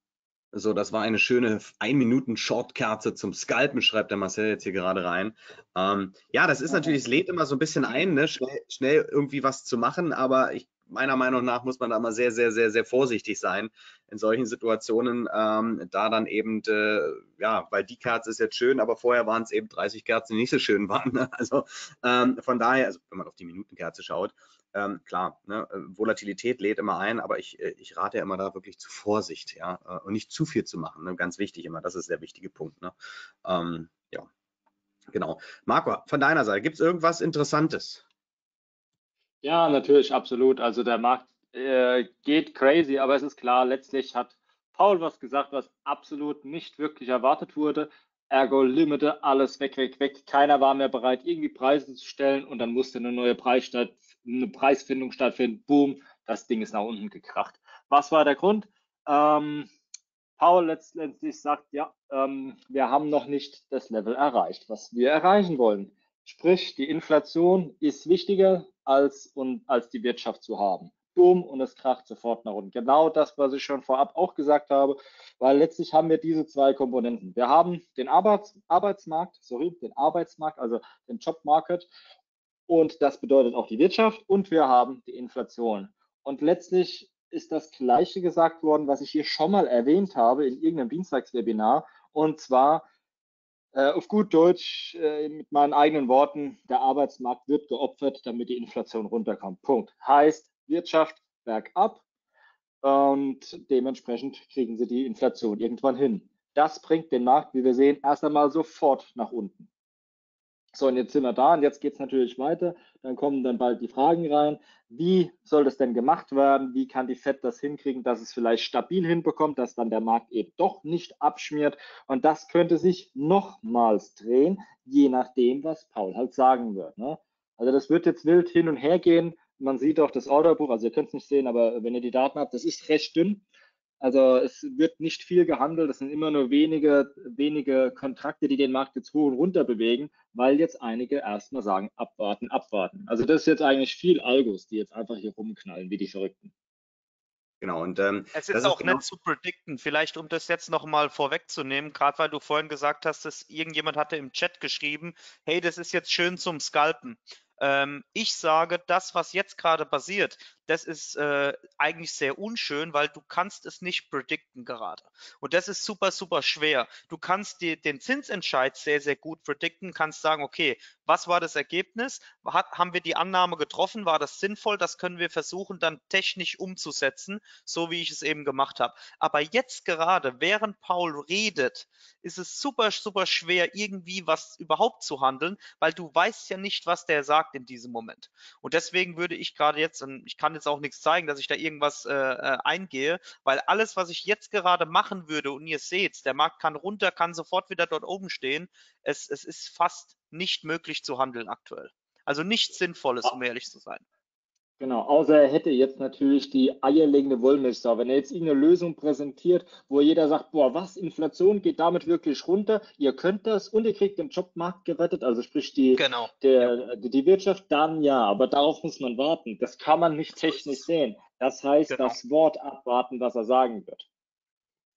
so, das war eine schöne 1 Minuten Shortkerze zum Scalpen, schreibt der Marcel jetzt hier gerade rein. Ähm, ja, das ist natürlich, es lädt immer so ein bisschen ein, ne? schnell, schnell irgendwie was zu machen, aber ich meiner Meinung nach muss man da mal sehr, sehr, sehr, sehr vorsichtig sein in solchen Situationen, ähm, da dann eben, äh, ja, weil die Kerze ist jetzt schön, aber vorher waren es eben 30 Kerzen, die nicht so schön waren. Ne? Also ähm, von daher, also wenn man auf die Minutenkerze schaut, ähm, klar, ne, Volatilität lädt immer ein, aber ich, äh, ich rate ja immer da wirklich zu Vorsicht, ja, äh, und nicht zu viel zu machen. Ne? Ganz wichtig immer, das ist der wichtige Punkt. Ne? Ähm, ja, genau. Marco, von deiner Seite, gibt es irgendwas Interessantes? Ja, natürlich, absolut. Also der Markt äh, geht crazy, aber es ist klar, letztlich hat Paul was gesagt, was absolut nicht wirklich erwartet wurde. Ergo Limite, alles weg, weg, weg. Keiner war mehr bereit, irgendwie Preise zu stellen und dann musste eine neue Preisstadt, eine Preisfindung stattfinden. Boom, das Ding ist nach unten gekracht. Was war der Grund? Ähm, Paul letztendlich sagt, ja, ähm, wir haben noch nicht das Level erreicht, was wir erreichen wollen. Sprich, die Inflation ist wichtiger als, und, als die Wirtschaft zu haben. Boom, und es kracht sofort nach unten. Genau das, was ich schon vorab auch gesagt habe, weil letztlich haben wir diese zwei Komponenten. Wir haben den Arbeits, Arbeitsmarkt, sorry, den Arbeitsmarkt, also den Jobmarket, und das bedeutet auch die Wirtschaft, und wir haben die Inflation. Und letztlich ist das Gleiche gesagt worden, was ich hier schon mal erwähnt habe in irgendeinem Dienstagswebinar, und zwar äh, auf gut Deutsch, äh, mit meinen eigenen Worten, der Arbeitsmarkt wird geopfert, damit die Inflation runterkommt. Punkt. Heißt, Wirtschaft bergab und dementsprechend kriegen sie die Inflation irgendwann hin. Das bringt den Markt, wie wir sehen, erst einmal sofort nach unten. So, und jetzt sind wir da und jetzt geht es natürlich weiter. Dann kommen dann bald die Fragen rein. Wie soll das denn gemacht werden? Wie kann die FED das hinkriegen, dass es vielleicht stabil hinbekommt, dass dann der Markt eben doch nicht abschmiert? Und das könnte sich nochmals drehen, je nachdem, was Paul halt sagen wird. Ne? Also das wird jetzt wild hin und her gehen. Man sieht auch das Orderbuch, also ihr könnt es nicht sehen, aber wenn ihr die Daten habt, das ist recht dünn. Also es wird nicht viel gehandelt, es sind immer nur wenige, wenige Kontrakte, die den Markt jetzt hoch und runter bewegen, weil jetzt einige erstmal sagen, abwarten, abwarten. Also das ist jetzt eigentlich viel Algos, die jetzt einfach hier rumknallen, wie die Verrückten. Genau, und ähm, es ist auch ist genau nicht zu predikten. Vielleicht, um das jetzt nochmal vorwegzunehmen, gerade weil du vorhin gesagt hast, dass irgendjemand hatte im Chat geschrieben, hey, das ist jetzt schön zum Scalpen. Ähm, ich sage, das, was jetzt gerade passiert, das ist äh, eigentlich sehr unschön, weil du kannst es nicht predikten gerade. Und das ist super, super schwer. Du kannst dir den Zinsentscheid sehr, sehr gut predikten, kannst sagen, okay, was war das Ergebnis? Hat, haben wir die Annahme getroffen? War das sinnvoll? Das können wir versuchen, dann technisch umzusetzen, so wie ich es eben gemacht habe. Aber jetzt gerade, während Paul redet, ist es super, super schwer, irgendwie was überhaupt zu handeln, weil du weißt ja nicht, was der sagt in diesem Moment. Und deswegen würde ich gerade jetzt, und ich kann jetzt auch nichts zeigen, dass ich da irgendwas äh, äh, eingehe, weil alles, was ich jetzt gerade machen würde, und ihr seht, der Markt kann runter, kann sofort wieder dort oben stehen, es, es ist fast nicht möglich zu handeln aktuell. Also nichts Sinnvolles, um ehrlich zu sein. Genau, außer er hätte jetzt natürlich die eierlegende Wollmilchsau. Wenn er jetzt irgendeine Lösung präsentiert, wo jeder sagt, boah, was, Inflation geht damit wirklich runter, ihr könnt das und ihr kriegt den Jobmarkt gerettet, also sprich die, genau. der, die Wirtschaft, dann ja, aber darauf muss man warten. Das kann man nicht technisch sehen. Das heißt, genau. das Wort abwarten, was er sagen wird.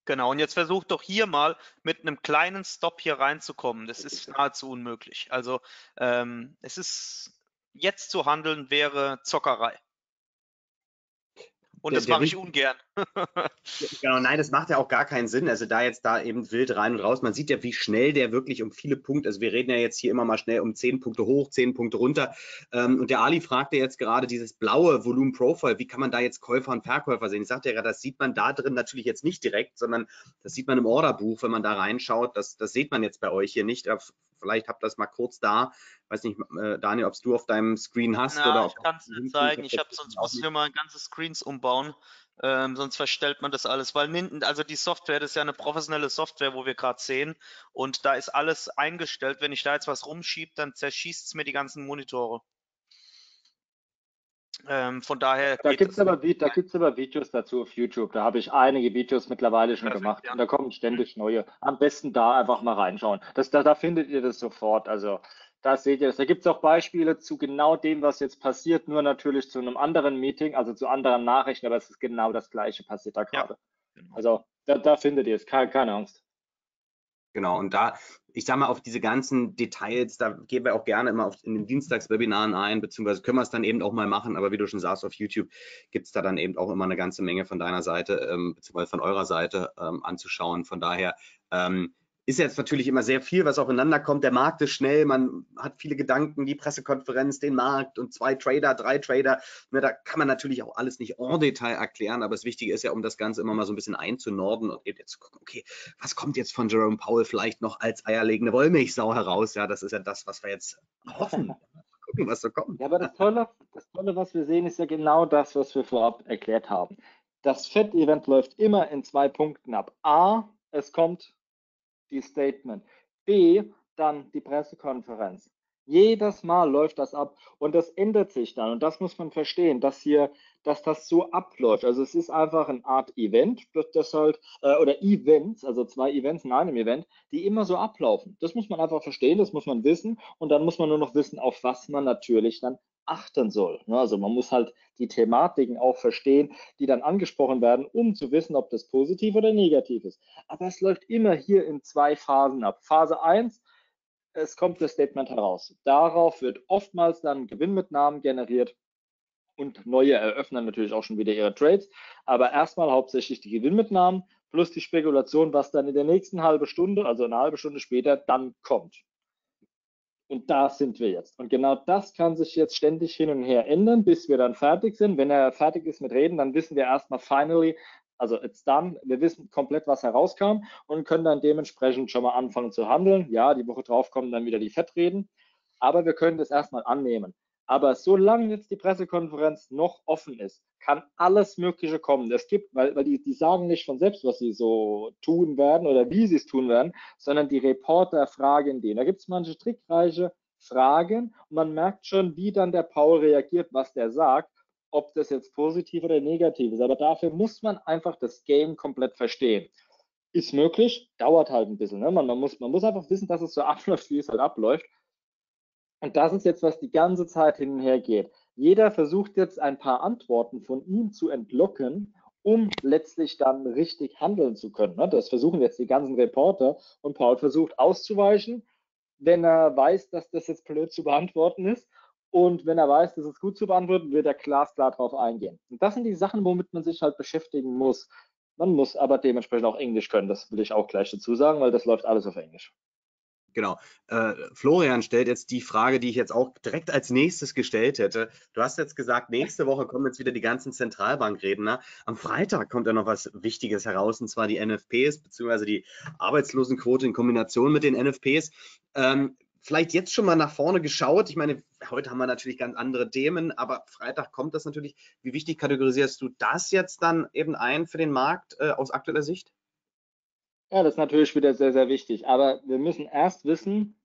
Genau, und jetzt versucht doch hier mal mit einem kleinen Stop hier reinzukommen. Das ist nahezu unmöglich. Also ähm, es ist jetzt zu handeln wäre Zockerei. Und der, das mache ich ungern. genau, nein, das macht ja auch gar keinen Sinn. Also da jetzt da eben wild rein und raus. Man sieht ja, wie schnell der wirklich um viele Punkte, also wir reden ja jetzt hier immer mal schnell um zehn Punkte hoch, zehn Punkte runter. Ähm, und der Ali fragte jetzt gerade dieses blaue Volumen Profile, wie kann man da jetzt Käufer und Verkäufer sehen? Ich sagte ja gerade, das sieht man da drin natürlich jetzt nicht direkt, sondern das sieht man im Orderbuch, wenn man da reinschaut. Das, das sieht man jetzt bei euch hier nicht. Vielleicht habt ihr das mal kurz da. Weiß nicht, äh, Daniel, ob du auf deinem Screen hast Na, oder ich kann es nicht zeigen. Ich habe sonst muss ich mal ganze Screens umbauen. Ähm, sonst verstellt man das alles, weil also die Software, das ist ja eine professionelle Software, wo wir gerade sehen und da ist alles eingestellt. Wenn ich da jetzt was rumschiebe, dann zerschießt es mir die ganzen Monitore. Ähm, von daher. Da gibt es aber, aber, Videos dazu auf YouTube. Da habe ich einige Videos mittlerweile schon Perfekt, gemacht. Ja. Und da kommen ständig neue. Am besten da einfach mal reinschauen. Das, da, da findet ihr das sofort. Also da seht ihr das. Da gibt es auch Beispiele zu genau dem, was jetzt passiert, nur natürlich zu einem anderen Meeting, also zu anderen Nachrichten, aber es ist genau das Gleiche passiert da gerade. Ja, genau. Also da, da, findet ihr es, keine, keine Angst. Genau, und da, ich sage mal, auf diese ganzen Details, da gehen wir auch gerne immer auf, in den Dienstagswebinaren ein, beziehungsweise können wir es dann eben auch mal machen, aber wie du schon sagst, auf YouTube gibt es da dann eben auch immer eine ganze Menge von deiner Seite, ähm, beziehungsweise von eurer Seite ähm, anzuschauen. Von daher, ähm, ist jetzt natürlich immer sehr viel, was aufeinander kommt. Der Markt ist schnell, man hat viele Gedanken, die Pressekonferenz, den Markt und zwei Trader, drei Trader. Ne, da kann man natürlich auch alles nicht en Detail erklären, aber das Wichtige ist ja, um das Ganze immer mal so ein bisschen einzunorden und eben jetzt zu gucken, okay, was kommt jetzt von Jerome Powell vielleicht noch als eierlegende Wollmilchsau heraus? Ja, das ist ja das, was wir jetzt hoffen. gucken, was so kommt. Ja, aber das Tolle, das Tolle, was wir sehen, ist ja genau das, was wir vorab erklärt haben. Das FED-Event läuft immer in zwei Punkten ab. A, es kommt die Statement. B, dann die Pressekonferenz. Jedes Mal läuft das ab und das ändert sich dann. Und das muss man verstehen, dass hier, dass das so abläuft. Also es ist einfach eine Art Event, das halt, äh, oder Events, also zwei Events in einem Event, die immer so ablaufen. Das muss man einfach verstehen, das muss man wissen und dann muss man nur noch wissen, auf was man natürlich dann achten soll. Ne? Also man muss halt die Thematiken auch verstehen, die dann angesprochen werden, um zu wissen, ob das positiv oder negativ ist. Aber es läuft immer hier in zwei Phasen ab. Phase 1, es kommt das Statement heraus. Darauf wird oftmals dann Gewinnmitnahmen generiert und neue eröffnen natürlich auch schon wieder ihre Trades. Aber erstmal hauptsächlich die Gewinnmitnahmen plus die Spekulation, was dann in der nächsten halben Stunde, also eine halbe Stunde später, dann kommt. Und da sind wir jetzt. Und genau das kann sich jetzt ständig hin und her ändern, bis wir dann fertig sind. Wenn er fertig ist mit Reden, dann wissen wir erstmal finally, also it's done. Wir wissen komplett, was herauskam und können dann dementsprechend schon mal anfangen zu handeln. Ja, die Woche drauf kommen dann wieder die Fettreden. Aber wir können das erstmal annehmen. Aber solange jetzt die Pressekonferenz noch offen ist, kann alles Mögliche kommen. Es gibt, weil, weil die, die sagen nicht von selbst, was sie so tun werden oder wie sie es tun werden, sondern die Reporter fragen den. Da gibt es manche trickreiche Fragen und man merkt schon, wie dann der Paul reagiert, was der sagt, ob das jetzt positiv oder negativ ist. Aber dafür muss man einfach das Game komplett verstehen. Ist möglich, dauert halt ein bisschen. Ne? Man, man, muss, man muss einfach wissen, dass es so abläuft, wie es halt abläuft. Und das ist jetzt, was die ganze Zeit hin und her geht. Jeder versucht jetzt ein paar Antworten von ihm zu entlocken, um letztlich dann richtig handeln zu können. Ne? Das versuchen jetzt die ganzen Reporter und Paul versucht auszuweichen, wenn er weiß, dass das jetzt blöd zu beantworten ist. Und wenn er weiß, dass es gut zu beantworten, wird er glasklar darauf eingehen. Und das sind die Sachen, womit man sich halt beschäftigen muss. Man muss aber dementsprechend auch Englisch können. Das will ich auch gleich dazu sagen, weil das läuft alles auf Englisch. Genau. Äh, Florian stellt jetzt die Frage, die ich jetzt auch direkt als nächstes gestellt hätte. Du hast jetzt gesagt, nächste Woche kommen jetzt wieder die ganzen Zentralbankredner. Am Freitag kommt ja noch was Wichtiges heraus, und zwar die NFPs, beziehungsweise die Arbeitslosenquote in Kombination mit den NFPs. Ähm, vielleicht jetzt schon mal nach vorne geschaut. Ich meine, heute haben wir natürlich ganz andere Themen, aber Freitag kommt das natürlich. Wie wichtig kategorisierst du das jetzt dann eben ein für den Markt äh, aus aktueller Sicht? Ja, das ist natürlich wieder sehr, sehr wichtig. Aber wir müssen erst wissen,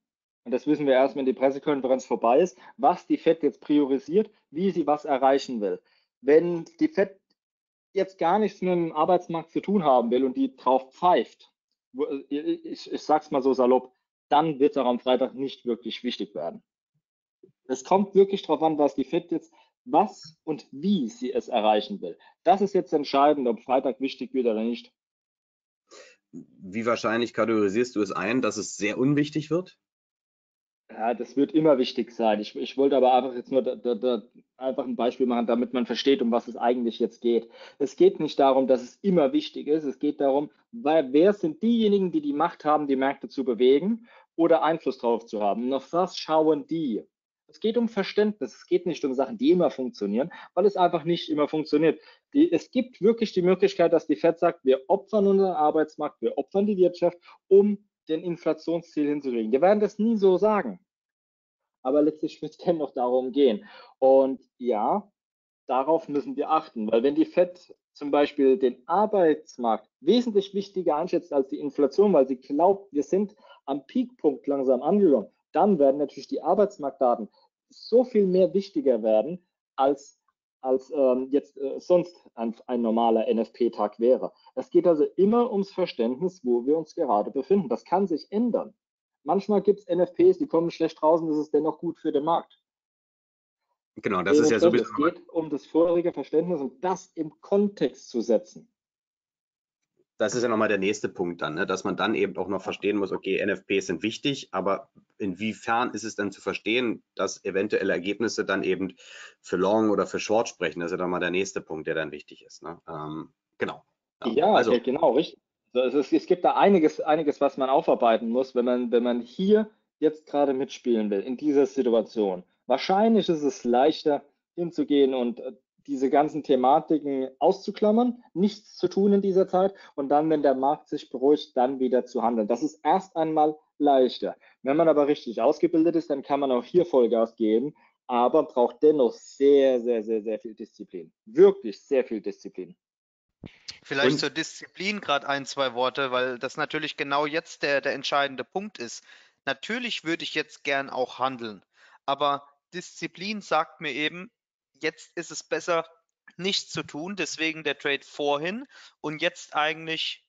und das wissen wir erst, wenn die Pressekonferenz vorbei ist, was die FED jetzt priorisiert, wie sie was erreichen will. Wenn die FED jetzt gar nichts mit dem Arbeitsmarkt zu tun haben will und die drauf pfeift, ich, ich sag's mal so salopp, dann wird es auch am Freitag nicht wirklich wichtig werden. Es kommt wirklich darauf an, was die FED jetzt, was und wie sie es erreichen will. Das ist jetzt entscheidend, ob Freitag wichtig wird oder nicht wie wahrscheinlich kategorisierst du es ein, dass es sehr unwichtig wird? Ja, das wird immer wichtig sein. Ich, ich wollte aber einfach jetzt nur da, da, da einfach ein Beispiel machen, damit man versteht, um was es eigentlich jetzt geht. Es geht nicht darum, dass es immer wichtig ist. Es geht darum, weil, wer sind diejenigen, die die Macht haben, die Märkte zu bewegen oder Einfluss drauf zu haben. Und auf was schauen die? Es geht um Verständnis. Es geht nicht um Sachen, die immer funktionieren, weil es einfach nicht immer funktioniert. Die, es gibt wirklich die Möglichkeit, dass die FED sagt, wir opfern unseren Arbeitsmarkt, wir opfern die Wirtschaft, um den Inflationsziel hinzukriegen. Wir werden das nie so sagen. Aber letztlich wird es dennoch darum gehen. Und ja, darauf müssen wir achten, weil wenn die FED zum Beispiel den Arbeitsmarkt wesentlich wichtiger einschätzt als die Inflation, weil sie glaubt, wir sind am Peakpunkt langsam angekommen, dann werden natürlich die Arbeitsmarktdaten so viel mehr wichtiger werden, als, als ähm, jetzt äh, sonst ein, ein normaler NFP-Tag wäre. Es geht also immer ums Verständnis, wo wir uns gerade befinden. Das kann sich ändern. Manchmal gibt es NFPs, die kommen schlecht raus und das ist dennoch gut für den Markt. Genau, das ist ja sowieso. Es geht um das vorherige Verständnis und das im Kontext zu setzen das ist ja nochmal der nächste Punkt dann, ne? dass man dann eben auch noch verstehen muss, okay, NFPs sind wichtig, aber inwiefern ist es dann zu verstehen, dass eventuelle Ergebnisse dann eben für Long oder für Short sprechen? Das ist ja dann mal der nächste Punkt, der dann wichtig ist. Ne? Ähm, genau. Ja, ja also, genau, richtig. Also es, es, gibt da einiges, einiges, was man aufarbeiten muss, wenn man, wenn man hier jetzt gerade mitspielen will, in dieser Situation. Wahrscheinlich ist es leichter hinzugehen und äh, diese ganzen Thematiken auszuklammern, nichts zu tun in dieser Zeit und dann, wenn der Markt sich beruhigt, dann wieder zu handeln. Das ist erst einmal leichter. Wenn man aber richtig ausgebildet ist, dann kann man auch hier Vollgas geben, aber braucht dennoch sehr, sehr, sehr, sehr viel Disziplin. Wirklich sehr viel Disziplin. Vielleicht und? zur Disziplin gerade ein, zwei Worte, weil das natürlich genau jetzt der, der entscheidende Punkt ist. Natürlich würde ich jetzt gern auch handeln, aber Disziplin sagt mir eben, jetzt ist es besser, nichts zu tun, deswegen der Trade vorhin und jetzt eigentlich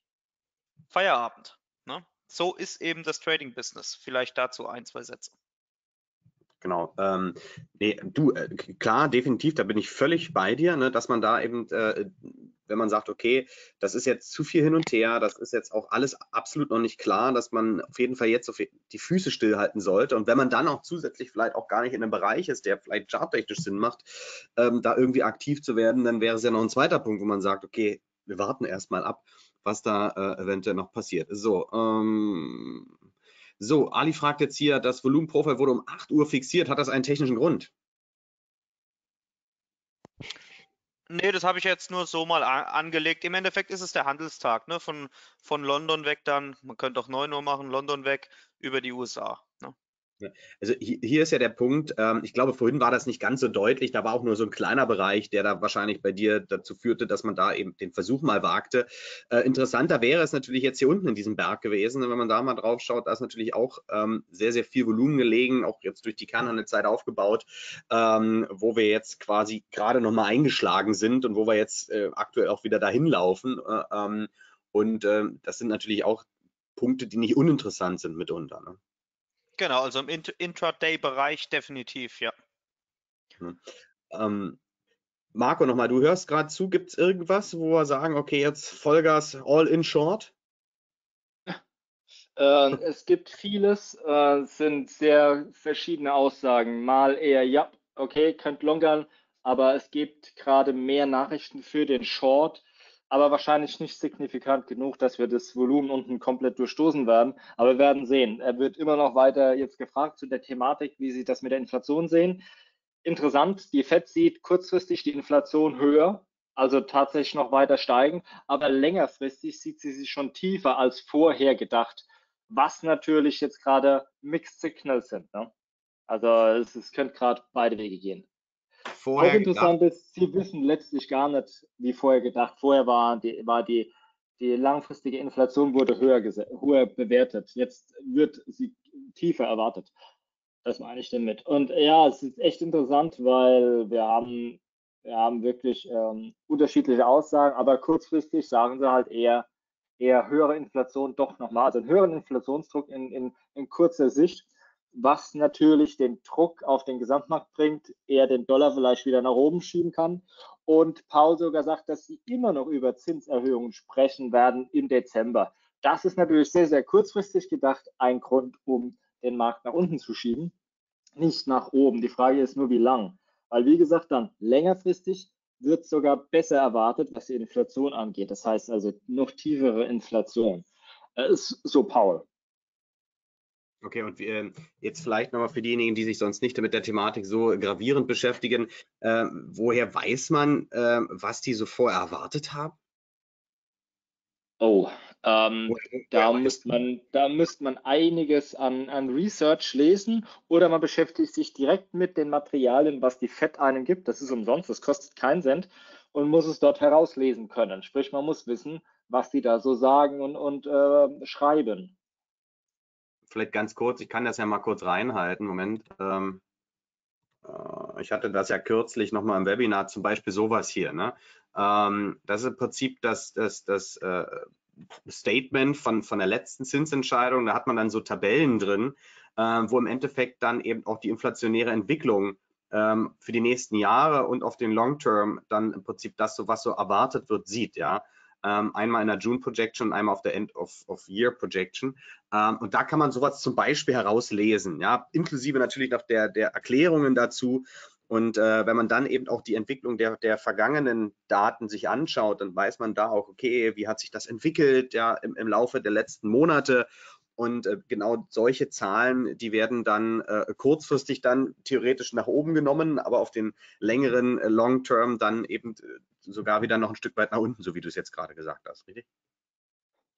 Feierabend. Ne? So ist eben das Trading-Business. Vielleicht dazu ein, zwei Sätze. Genau. Ähm, nee, du, äh, klar, definitiv, da bin ich völlig bei dir, ne, dass man da eben, äh, wenn man sagt, okay, das ist jetzt zu viel hin und her, das ist jetzt auch alles absolut noch nicht klar, dass man auf jeden Fall jetzt die Füße stillhalten sollte. Und wenn man dann auch zusätzlich vielleicht auch gar nicht in einem Bereich ist, der vielleicht charttechnisch Sinn macht, ähm, da irgendwie aktiv zu werden, dann wäre es ja noch ein zweiter Punkt, wo man sagt, okay, wir warten erstmal ab, was da äh, eventuell noch passiert. So, ähm, so, Ali fragt jetzt hier, das Volumenprofil wurde um 8 Uhr fixiert. Hat das einen technischen Grund? Nee, das habe ich jetzt nur so mal angelegt. Im Endeffekt ist es der Handelstag, ne? Von, von London weg dann, man könnte auch 9 Uhr machen, London weg über die USA. Ne? Also hier ist ja der Punkt, ähm, ich glaube, vorhin war das nicht ganz so deutlich, da war auch nur so ein kleiner Bereich, der da wahrscheinlich bei dir dazu führte, dass man da eben den Versuch mal wagte. Äh, interessanter wäre es natürlich jetzt hier unten in diesem Berg gewesen, wenn man da mal drauf schaut, da ist natürlich auch ähm, sehr, sehr viel Volumen gelegen, auch jetzt durch die Kernhandelzeit aufgebaut, ähm, wo wir jetzt quasi gerade nochmal eingeschlagen sind und wo wir jetzt äh, aktuell auch wieder dahin laufen. Äh, und das sind natürlich auch Punkte, die nicht uninteressant sind mitunter. Ne? Genau, also im Intraday-Bereich definitiv, ja. Hm. Ähm, Marco, nochmal, du hörst gerade zu, gibt es irgendwas, wo wir sagen, okay, jetzt Vollgas all in short? Äh, es gibt vieles, äh, sind sehr verschiedene Aussagen. Mal eher, ja, okay, könnt longern, aber es gibt gerade mehr Nachrichten für den Short aber wahrscheinlich nicht signifikant genug, dass wir das Volumen unten komplett durchstoßen werden. Aber wir werden sehen. Er wird immer noch weiter jetzt gefragt zu der Thematik, wie Sie das mit der Inflation sehen. Interessant, die FED sieht kurzfristig die Inflation höher, also tatsächlich noch weiter steigen, aber längerfristig sieht sie sich schon tiefer als vorher gedacht, was natürlich jetzt gerade Mixed Signals sind. Ne? Also es, es könnte gerade beide Wege gehen vorher. Auch interessant gedacht. ist, sie wissen letztlich gar nicht, wie vorher gedacht. Vorher war die, war die, die langfristige Inflation wurde höher, höher bewertet. Jetzt wird sie tiefer erwartet. Das meine ich damit. Und ja, es ist echt interessant, weil wir haben, wir haben wirklich ähm, unterschiedliche Aussagen, aber kurzfristig sagen sie halt eher, eher höhere Inflation doch nochmal, also einen höheren Inflationsdruck in, in, in kurzer Sicht was natürlich den Druck auf den Gesamtmarkt bringt, eher den Dollar vielleicht wieder nach oben schieben kann. Und Paul sogar sagt, dass sie immer noch über Zinserhöhungen sprechen werden im Dezember. Das ist natürlich sehr, sehr kurzfristig gedacht, ein Grund, um den Markt nach unten zu schieben, nicht nach oben. Die Frage ist nur, wie lang. Weil, wie gesagt, dann längerfristig wird sogar besser erwartet, was die Inflation angeht. Das heißt also noch tiefere Inflation. Das ist so Paul. Okay, und äh, jetzt vielleicht nochmal für diejenigen, die sich sonst nicht mit der Thematik so gravierend beschäftigen, äh, woher weiß man, äh, was die so vorher erwartet haben? Oh, ähm, da, müsste man, da müsste man einiges an, an Research lesen oder man beschäftigt sich direkt mit den Materialien, was die FED einem gibt. Das ist umsonst, das kostet keinen Cent und muss es dort herauslesen können. Sprich, man muss wissen, was die da so sagen und, und äh, schreiben vielleicht ganz kurz, ich kann das ja mal kurz reinhalten. Moment. Ähm, äh, ich hatte das ja kürzlich nochmal im Webinar, zum Beispiel sowas hier. Ne? Ähm, das ist im Prinzip das, das, das äh, Statement von, von der letzten Zinsentscheidung. Da hat man dann so Tabellen drin, äh, wo im Endeffekt dann eben auch die inflationäre Entwicklung ähm, für die nächsten Jahre und auf den Long Term dann im Prinzip das, so was so erwartet wird, sieht. Ja ähm, einmal in der June Projection, einmal auf der End of, of Year Projection. Ähm, und da kann man sowas zum Beispiel herauslesen, ja, inklusive natürlich noch der, der Erklärungen dazu. Und äh, wenn man dann eben auch die Entwicklung der, der vergangenen Daten sich anschaut, dann weiß man da auch, okay, wie hat sich das entwickelt, ja, im, im Laufe der letzten Monate und äh, genau solche Zahlen, die werden dann äh, kurzfristig dann theoretisch nach oben genommen, aber auf den längeren äh, Long Term dann eben äh, sogar wieder noch ein Stück weit nach unten, so wie du es jetzt gerade gesagt hast, richtig?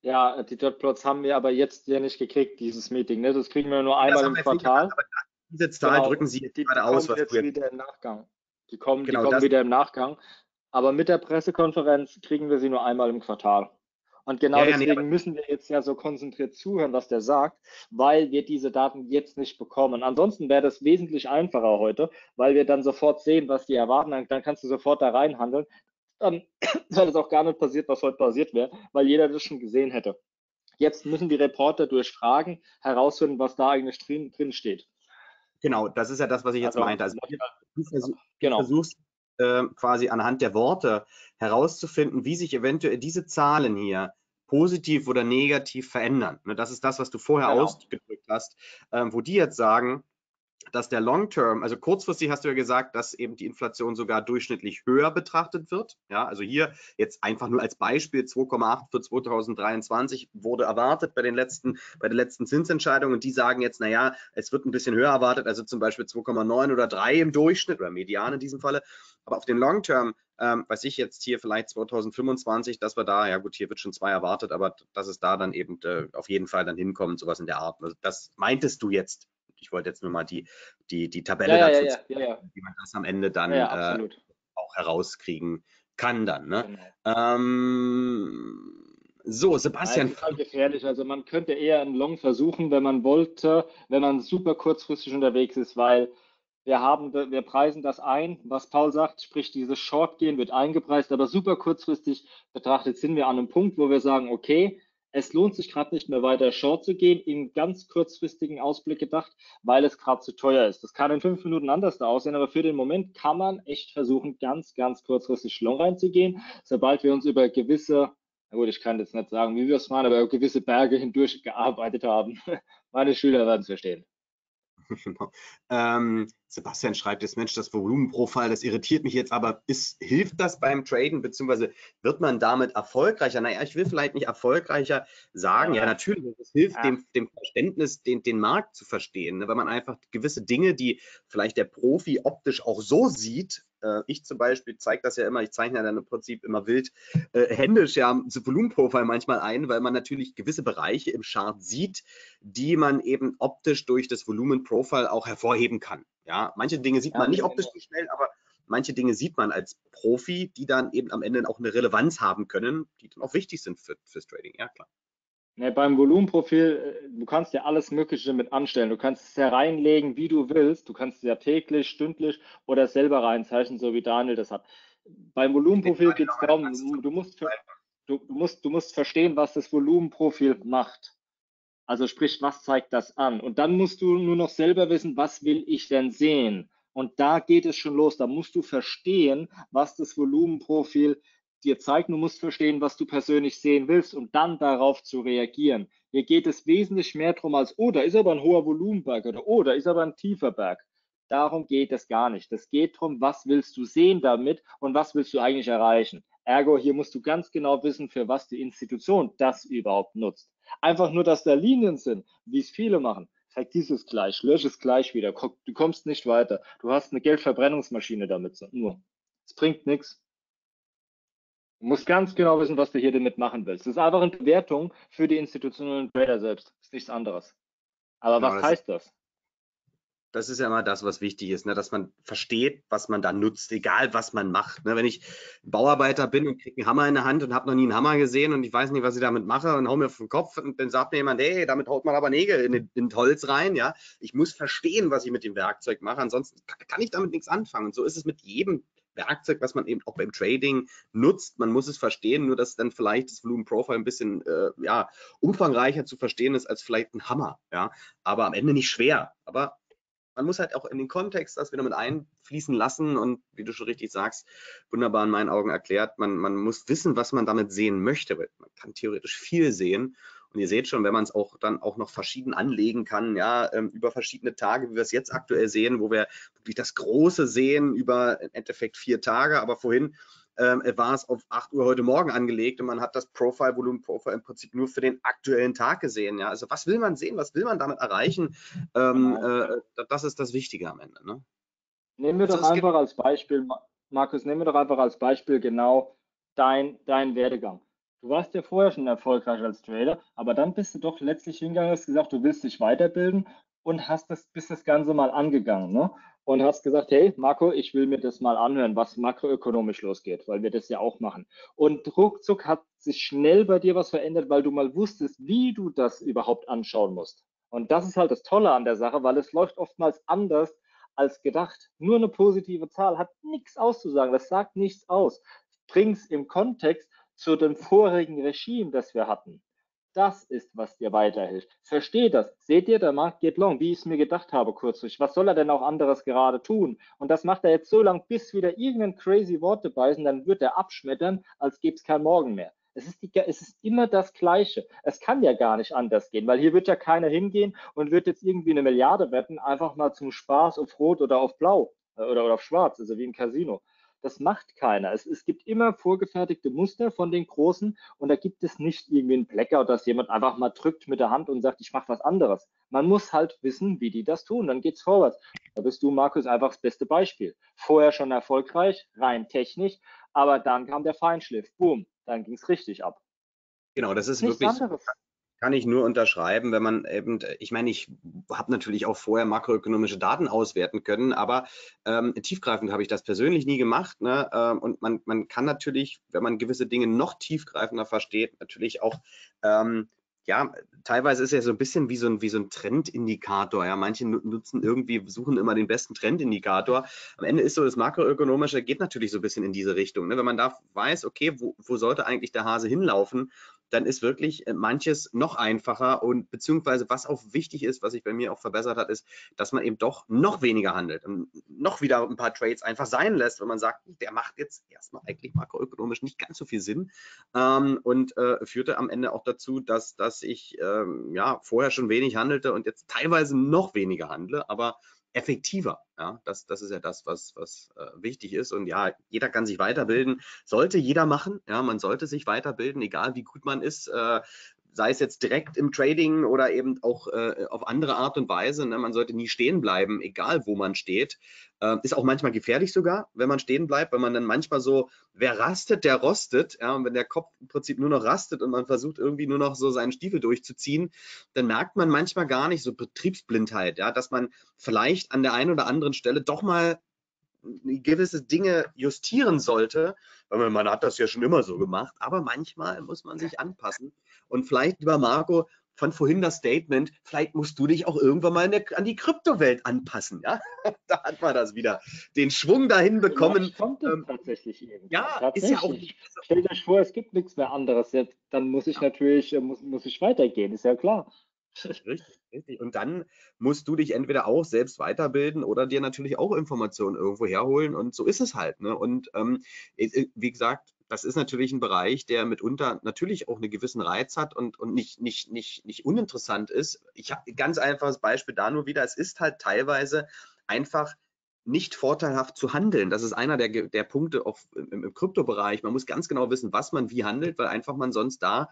Ja, die Dotplots haben wir aber jetzt ja nicht gekriegt, dieses Meeting. Ne? Das kriegen wir nur einmal im Quartal. Gemacht, diese Zahl genau, drücken Sie jetzt die, gerade aus, was jetzt wieder im Nachgang. Die kommen, genau, die kommen wieder im Nachgang. Aber mit der Pressekonferenz kriegen wir sie nur einmal im Quartal. Und genau ja, deswegen ja, nee, müssen wir jetzt ja so konzentriert zuhören, was der sagt, weil wir diese Daten jetzt nicht bekommen. Ansonsten wäre das wesentlich einfacher heute, weil wir dann sofort sehen, was die erwarten. Dann kannst du sofort da reinhandeln. Dann wäre das auch gar nicht passiert, was heute passiert wäre, weil jeder das schon gesehen hätte. Jetzt müssen die Reporter durch Fragen herausfinden, was da eigentlich drin, drin steht. Genau, das ist ja das, was ich jetzt also, meinte. Also, du, versuch, genau. versuchst äh, quasi anhand der Worte herauszufinden, wie sich eventuell diese Zahlen hier positiv oder negativ verändern. Ne, das ist das, was du vorher genau. ausgedrückt hast, ähm, wo die jetzt sagen, dass der Long Term, also kurzfristig hast du ja gesagt, dass eben die Inflation sogar durchschnittlich höher betrachtet wird. Ja, also hier jetzt einfach nur als Beispiel 2,8 für 2023 wurde erwartet bei den letzten, bei der letzten Zinsentscheidung und die sagen jetzt, naja, es wird ein bisschen höher erwartet, also zum Beispiel 2,9 oder 3 im Durchschnitt oder Median in diesem Falle. Aber auf den Long Term, ähm, weiß ich jetzt hier vielleicht 2025, dass wir da, ja gut, hier wird schon zwei erwartet, aber dass es da dann eben äh, auf jeden Fall dann hinkommt, sowas in der Art. Also das meintest du jetzt Ich wollte jetzt nur mal die, die, die Tabelle Ja, dazu ja, zeigen, ja, ja, wie man das am Ende dann äh, auch herauskriegen kann dann. Ne? Genau. Ähm, so, Sebastian, ist halt gefährlich. Also man könnte eher einen Long versuchen, wenn man wollte, wenn man super kurzfristig unterwegs ist, weil wir haben, wir preisen das ein, was Paul sagt, sprich dieses Short gehen wird eingepreist, aber super kurzfristig betrachtet sind wir an einem Punkt, wo wir sagen, okay, es lohnt sich gerade nicht mehr weiter Short zu gehen, in ganz kurzfristigen Ausblick gedacht, weil es gerade zu teuer ist. Das kann in fünf Minuten anders da aussehen, aber für den Moment kann man echt versuchen, ganz, ganz kurzfristig Long reinzugehen. Sobald wir uns über gewisse, na gut, ich kann jetzt nicht sagen, wie wir es machen, aber über gewisse Berge hindurch gearbeitet haben. Meine Schüler werden es verstehen. Genau. Ähm, Sebastian schreibt jetzt, Mensch, das Volumenprofil, das irritiert mich jetzt, aber ist, hilft das beim Traden, beziehungsweise wird man damit erfolgreicher? Naja, ich will vielleicht nicht erfolgreicher sagen. Ja, natürlich, es hilft Ja. dem, dem Verständnis, den, den Markt zu verstehen, ne? weil man einfach gewisse Dinge, die vielleicht der Profi optisch auch so sieht, äh, ich zum Beispiel zeige das ja immer, ich zeichne ja dann im Prinzip immer wild äh, händisch ja das Volumenprofil manchmal ein, weil man natürlich gewisse Bereiche im Chart sieht, die man eben optisch durch das Volumenprofil auch hervorheben kann. Ja, manche Dinge sieht Ja, man nicht genau. optisch so schnell, aber manche Dinge sieht man als Profi, die dann eben am Ende auch eine Relevanz haben können, die dann auch wichtig sind für, fürs Trading. Ja, klar. Ne, beim Volumenprofil, äh, du kannst ja alles Mögliche mit anstellen. Du kannst es ja reinlegen, wie du willst. Du kannst es ja täglich, stündlich oder selber reinzeichnen, so wie Daniel das hat. Beim Volumenprofil geht es darum, du, du, musst, du, du, musst, du musst verstehen, was das Volumenprofil macht. Also sprich, was zeigt das an? Und dann musst du nur noch selber wissen, was will ich denn sehen? Und da geht es schon los. Da musst du verstehen, was das Volumenprofil dir zeigt. Du musst verstehen, was du persönlich sehen willst und dann darauf zu reagieren. Hier geht es wesentlich mehr darum als, oh, da ist aber ein hoher Volumenberg oder oh, da ist aber ein tiefer Berg. Darum geht es gar nicht. Es geht darum, was willst du sehen damit und was willst du eigentlich erreichen. Ergo, hier musst du ganz genau wissen, für was die Institution das überhaupt nutzt. Einfach nur, dass da Linien sind, wie es viele machen. Vergiss es gleich, lösch es gleich wieder. Du kommst nicht weiter. Du hast eine Geldverbrennungsmaschine damit. Nur. Es bringt nichts. Du musst ganz genau wissen, was du hier damit machen willst. Das ist einfach eine Bewertung für die institutionellen Trader selbst. Das ist nichts anderes. Aber Genau, was das- heißt das? Das ist ja immer das, was wichtig ist, ne? dass man versteht, was man da nutzt, egal was man macht. Ne? Wenn ich Bauarbeiter bin und kriege einen Hammer in der Hand und habe noch nie einen Hammer gesehen und ich weiß nicht, was ich damit mache und hau mir auf den Kopf und dann sagt mir jemand, hey, damit haut man aber Nägel in, in Holz rein. Ja, ich muss verstehen, was ich mit dem Werkzeug mache, ansonsten ka- kann ich damit nichts anfangen. Und so ist es mit jedem Werkzeug, was man eben auch beim Trading nutzt. Man muss es verstehen, nur dass dann vielleicht das Volumenprofil ein bisschen äh, ja, umfangreicher zu verstehen ist als vielleicht ein Hammer. Ja, aber am Ende nicht schwer. Aber man muss halt auch in den Kontext das wieder mit einfließen lassen und wie du schon richtig sagst, wunderbar in meinen Augen erklärt, man, man muss wissen, was man damit sehen möchte, weil man kann theoretisch viel sehen und ihr seht schon, wenn man es auch dann auch noch verschieden anlegen kann, ja, ähm, über verschiedene Tage, wie wir es jetzt aktuell sehen, wo wir wirklich das Große sehen über im Endeffekt vier Tage, aber vorhin ähm, war es auf 8 Uhr heute Morgen angelegt und man hat das Profile, Volumen Profile im Prinzip nur für den aktuellen Tag gesehen. Ja, also was will man sehen? Was will man damit erreichen? Ähm, Genau. äh, das ist das Wichtige am Ende. Ne? Nehmen wir Also doch einfach als Beispiel, Ma- Markus, nehmen wir doch einfach als Beispiel genau dein, dein Werdegang. Du warst ja vorher schon erfolgreich als Trader, aber dann bist du doch letztlich hingegangen, hast gesagt, du willst dich weiterbilden und hast das, bist das Ganze mal angegangen, ne? Und hast gesagt, hey, Marco, ich will mir das mal anhören, was makroökonomisch losgeht, weil wir das ja auch machen. Und ruckzuck hat sich schnell bei dir was verändert, weil du mal wusstest, wie du das überhaupt anschauen musst. Und das ist halt das Tolle an der Sache, weil es läuft oftmals anders als gedacht. Nur eine positive Zahl hat nichts auszusagen. Das sagt nichts aus. Bring's im Kontext zu dem vorigen Regime, das wir hatten. Das ist, was dir weiterhilft. Versteh das. Seht ihr, der Markt geht long, wie ich es mir gedacht habe kürzlich. Was soll er denn auch anderes gerade tun? Und das macht er jetzt so lang, bis wieder irgendein crazy Wort dabei ist und dann wird er abschmettern, als gäbe es kein Morgen mehr. Es ist, die, es ist immer das Gleiche. Es kann ja gar nicht anders gehen, weil hier wird ja keiner hingehen und wird jetzt irgendwie eine Milliarde wetten, einfach mal zum Spaß auf Rot oder auf Blau äh, oder, oder auf Schwarz, also wie im Casino. Das macht keiner. Es, es gibt immer vorgefertigte Muster von den Großen und da gibt es nicht irgendwie einen Blackout, dass jemand einfach mal drückt mit der Hand und sagt, ich mache was anderes. Man muss halt wissen, wie die das tun. Dann geht's vorwärts. Da bist du, Markus, einfach das beste Beispiel. Vorher schon erfolgreich, rein technisch, aber dann kam der Feinschliff. Boom, dann ging's richtig ab. Genau, das ist Nichts wirklich anderes. Kann ich nur unterschreiben, wenn man eben, ich meine, ich habe natürlich auch vorher makroökonomische Daten auswerten können, aber ähm, tiefgreifend habe ich das persönlich nie gemacht. Ne? Ähm, und man, man kann natürlich, wenn man gewisse Dinge noch tiefgreifender versteht, natürlich auch ähm, ja, teilweise ist er so ein bisschen wie so ein, wie so ein Trendindikator. Ja, manche nutzen irgendwie, suchen immer den besten Trendindikator. Am Ende ist so, das Makroökonomische geht natürlich so ein bisschen in diese Richtung. Ne? Wenn man da weiß, okay, wo, wo sollte eigentlich der Hase hinlaufen, dann ist wirklich äh, manches noch einfacher und beziehungsweise was auch wichtig ist, was sich bei mir auch verbessert hat, ist, dass man eben doch noch weniger handelt und noch wieder ein paar Trades einfach sein lässt, wenn man sagt, der macht jetzt erstmal eigentlich makroökonomisch nicht ganz so viel Sinn. Ähm, und äh, führte am Ende auch dazu, dass, dass ich ähm, ja vorher schon wenig handelte und jetzt teilweise noch weniger handle, aber effektiver. Ja, das, das ist ja das, was, was äh, wichtig ist. Und ja, jeder kann sich weiterbilden. Sollte jeder machen. Ja, man sollte sich weiterbilden, egal wie gut man ist. Äh, sei es jetzt direkt im Trading oder eben auch äh, auf andere Art und Weise. Ne? Man sollte nie stehen bleiben, egal wo man steht. Äh, ist auch manchmal gefährlich sogar, wenn man stehen bleibt, weil man dann manchmal so, wer rastet, der rostet. Ja? Und wenn der Kopf im Prinzip nur noch rastet und man versucht irgendwie nur noch so seinen Stiefel durchzuziehen, dann merkt man manchmal gar nicht so Betriebsblindheit, ja? dass man vielleicht an der einen oder anderen Stelle doch mal gewisse Dinge justieren sollte, man hat das ja schon immer so gemacht, aber manchmal muss man sich anpassen. Und vielleicht, lieber Marco, von vorhin das Statement, vielleicht musst du dich auch irgendwann mal der, an die Kryptowelt anpassen. Ja? da hat man das wieder. Den Schwung dahin bekommen. Ja, kommt ähm, tatsächlich eben. Ja, tatsächlich. ist ja auch nicht. Stellt euch vor, es gibt nichts mehr anderes. Jetzt, dann muss ich ja. natürlich, äh, muss, muss ich weitergehen, ist ja klar. Richtig, richtig. Und dann musst du dich entweder auch selbst weiterbilden oder dir natürlich auch Informationen irgendwo herholen. Und so ist es halt. Ne? Und ähm, wie gesagt, das ist natürlich ein Bereich, der mitunter natürlich auch einen gewissen Reiz hat und, und nicht, nicht, nicht, nicht uninteressant ist. Ich habe ganz einfaches Beispiel da nur wieder. Es ist halt teilweise einfach nicht vorteilhaft zu handeln. Das ist einer der, der Punkte auch im, im Kryptobereich. Man muss ganz genau wissen, was man wie handelt, weil einfach man sonst da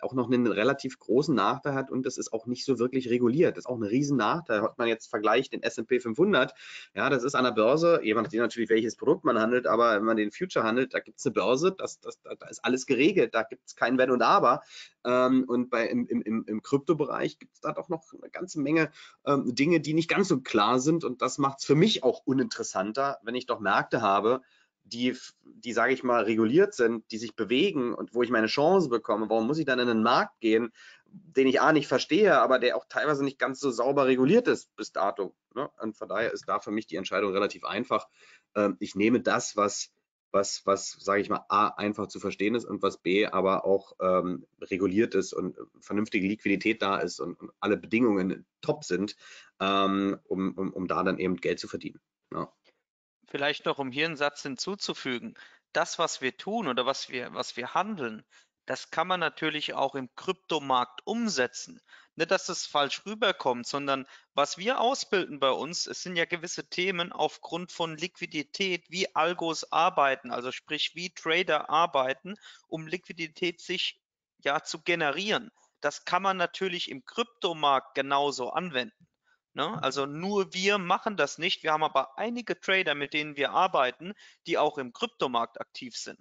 auch noch einen relativ großen Nachteil hat und das ist auch nicht so wirklich reguliert. Das ist auch ein riesen Nachteil. Hat man jetzt vergleicht den S&P 500, ja, das ist an der Börse, jemand sieht natürlich, welches Produkt man handelt, aber wenn man den Future handelt, da gibt es eine Börse, das, das, da ist alles geregelt, da gibt es kein Wenn und Aber. Ähm, und bei, im, im, im Kryptobereich gibt es da doch noch eine ganze Menge ähm, Dinge, die nicht ganz so klar sind und das macht es für mich auch uninteressanter, wenn ich doch Märkte habe, die, die sage ich mal, reguliert sind, die sich bewegen und wo ich meine Chance bekomme. Warum muss ich dann in einen Markt gehen, den ich A nicht verstehe, aber der auch teilweise nicht ganz so sauber reguliert ist bis dato. Ne? Und von daher ist da für mich die Entscheidung relativ einfach. Ähm, ich nehme das, was was, was sage ich mal, A, einfach zu verstehen ist und was B, aber auch ähm, reguliert ist und vernünftige Liquidität da ist und, und alle Bedingungen top sind, ähm, um, um, um da dann eben Geld zu verdienen. Ja. Vielleicht noch, um hier einen Satz hinzuzufügen. Das, was wir tun oder was wir, was wir handeln, das kann man natürlich auch im Kryptomarkt umsetzen. Nicht, dass das falsch rüberkommt, sondern was wir ausbilden bei uns, es sind ja gewisse Themen aufgrund von Liquidität, wie Algos arbeiten, also sprich wie Trader arbeiten, um Liquidität sich ja zu generieren. Das kann man natürlich im Kryptomarkt genauso anwenden. Ne? Also nur wir machen das nicht. Wir haben aber einige Trader, mit denen wir arbeiten, die auch im Kryptomarkt aktiv sind.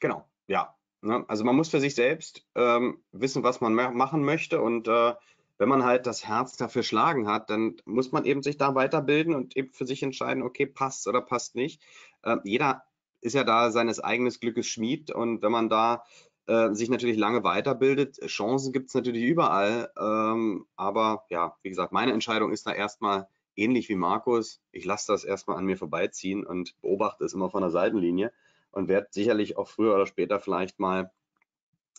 Genau, ja. Ne? Also man muss für sich selbst ähm, wissen, was man machen möchte und äh, wenn man halt das Herz dafür schlagen hat, dann muss man eben sich da weiterbilden und eben für sich entscheiden, okay, passt oder passt nicht. Äh, jeder ist ja da seines eigenen Glückes Schmied und wenn man da äh, sich natürlich lange weiterbildet, Chancen gibt es natürlich überall, ähm, aber ja, wie gesagt, meine Entscheidung ist da erstmal ähnlich wie Markus. Ich lasse das erstmal an mir vorbeiziehen und beobachte es immer von der Seitenlinie und werde sicherlich auch früher oder später vielleicht mal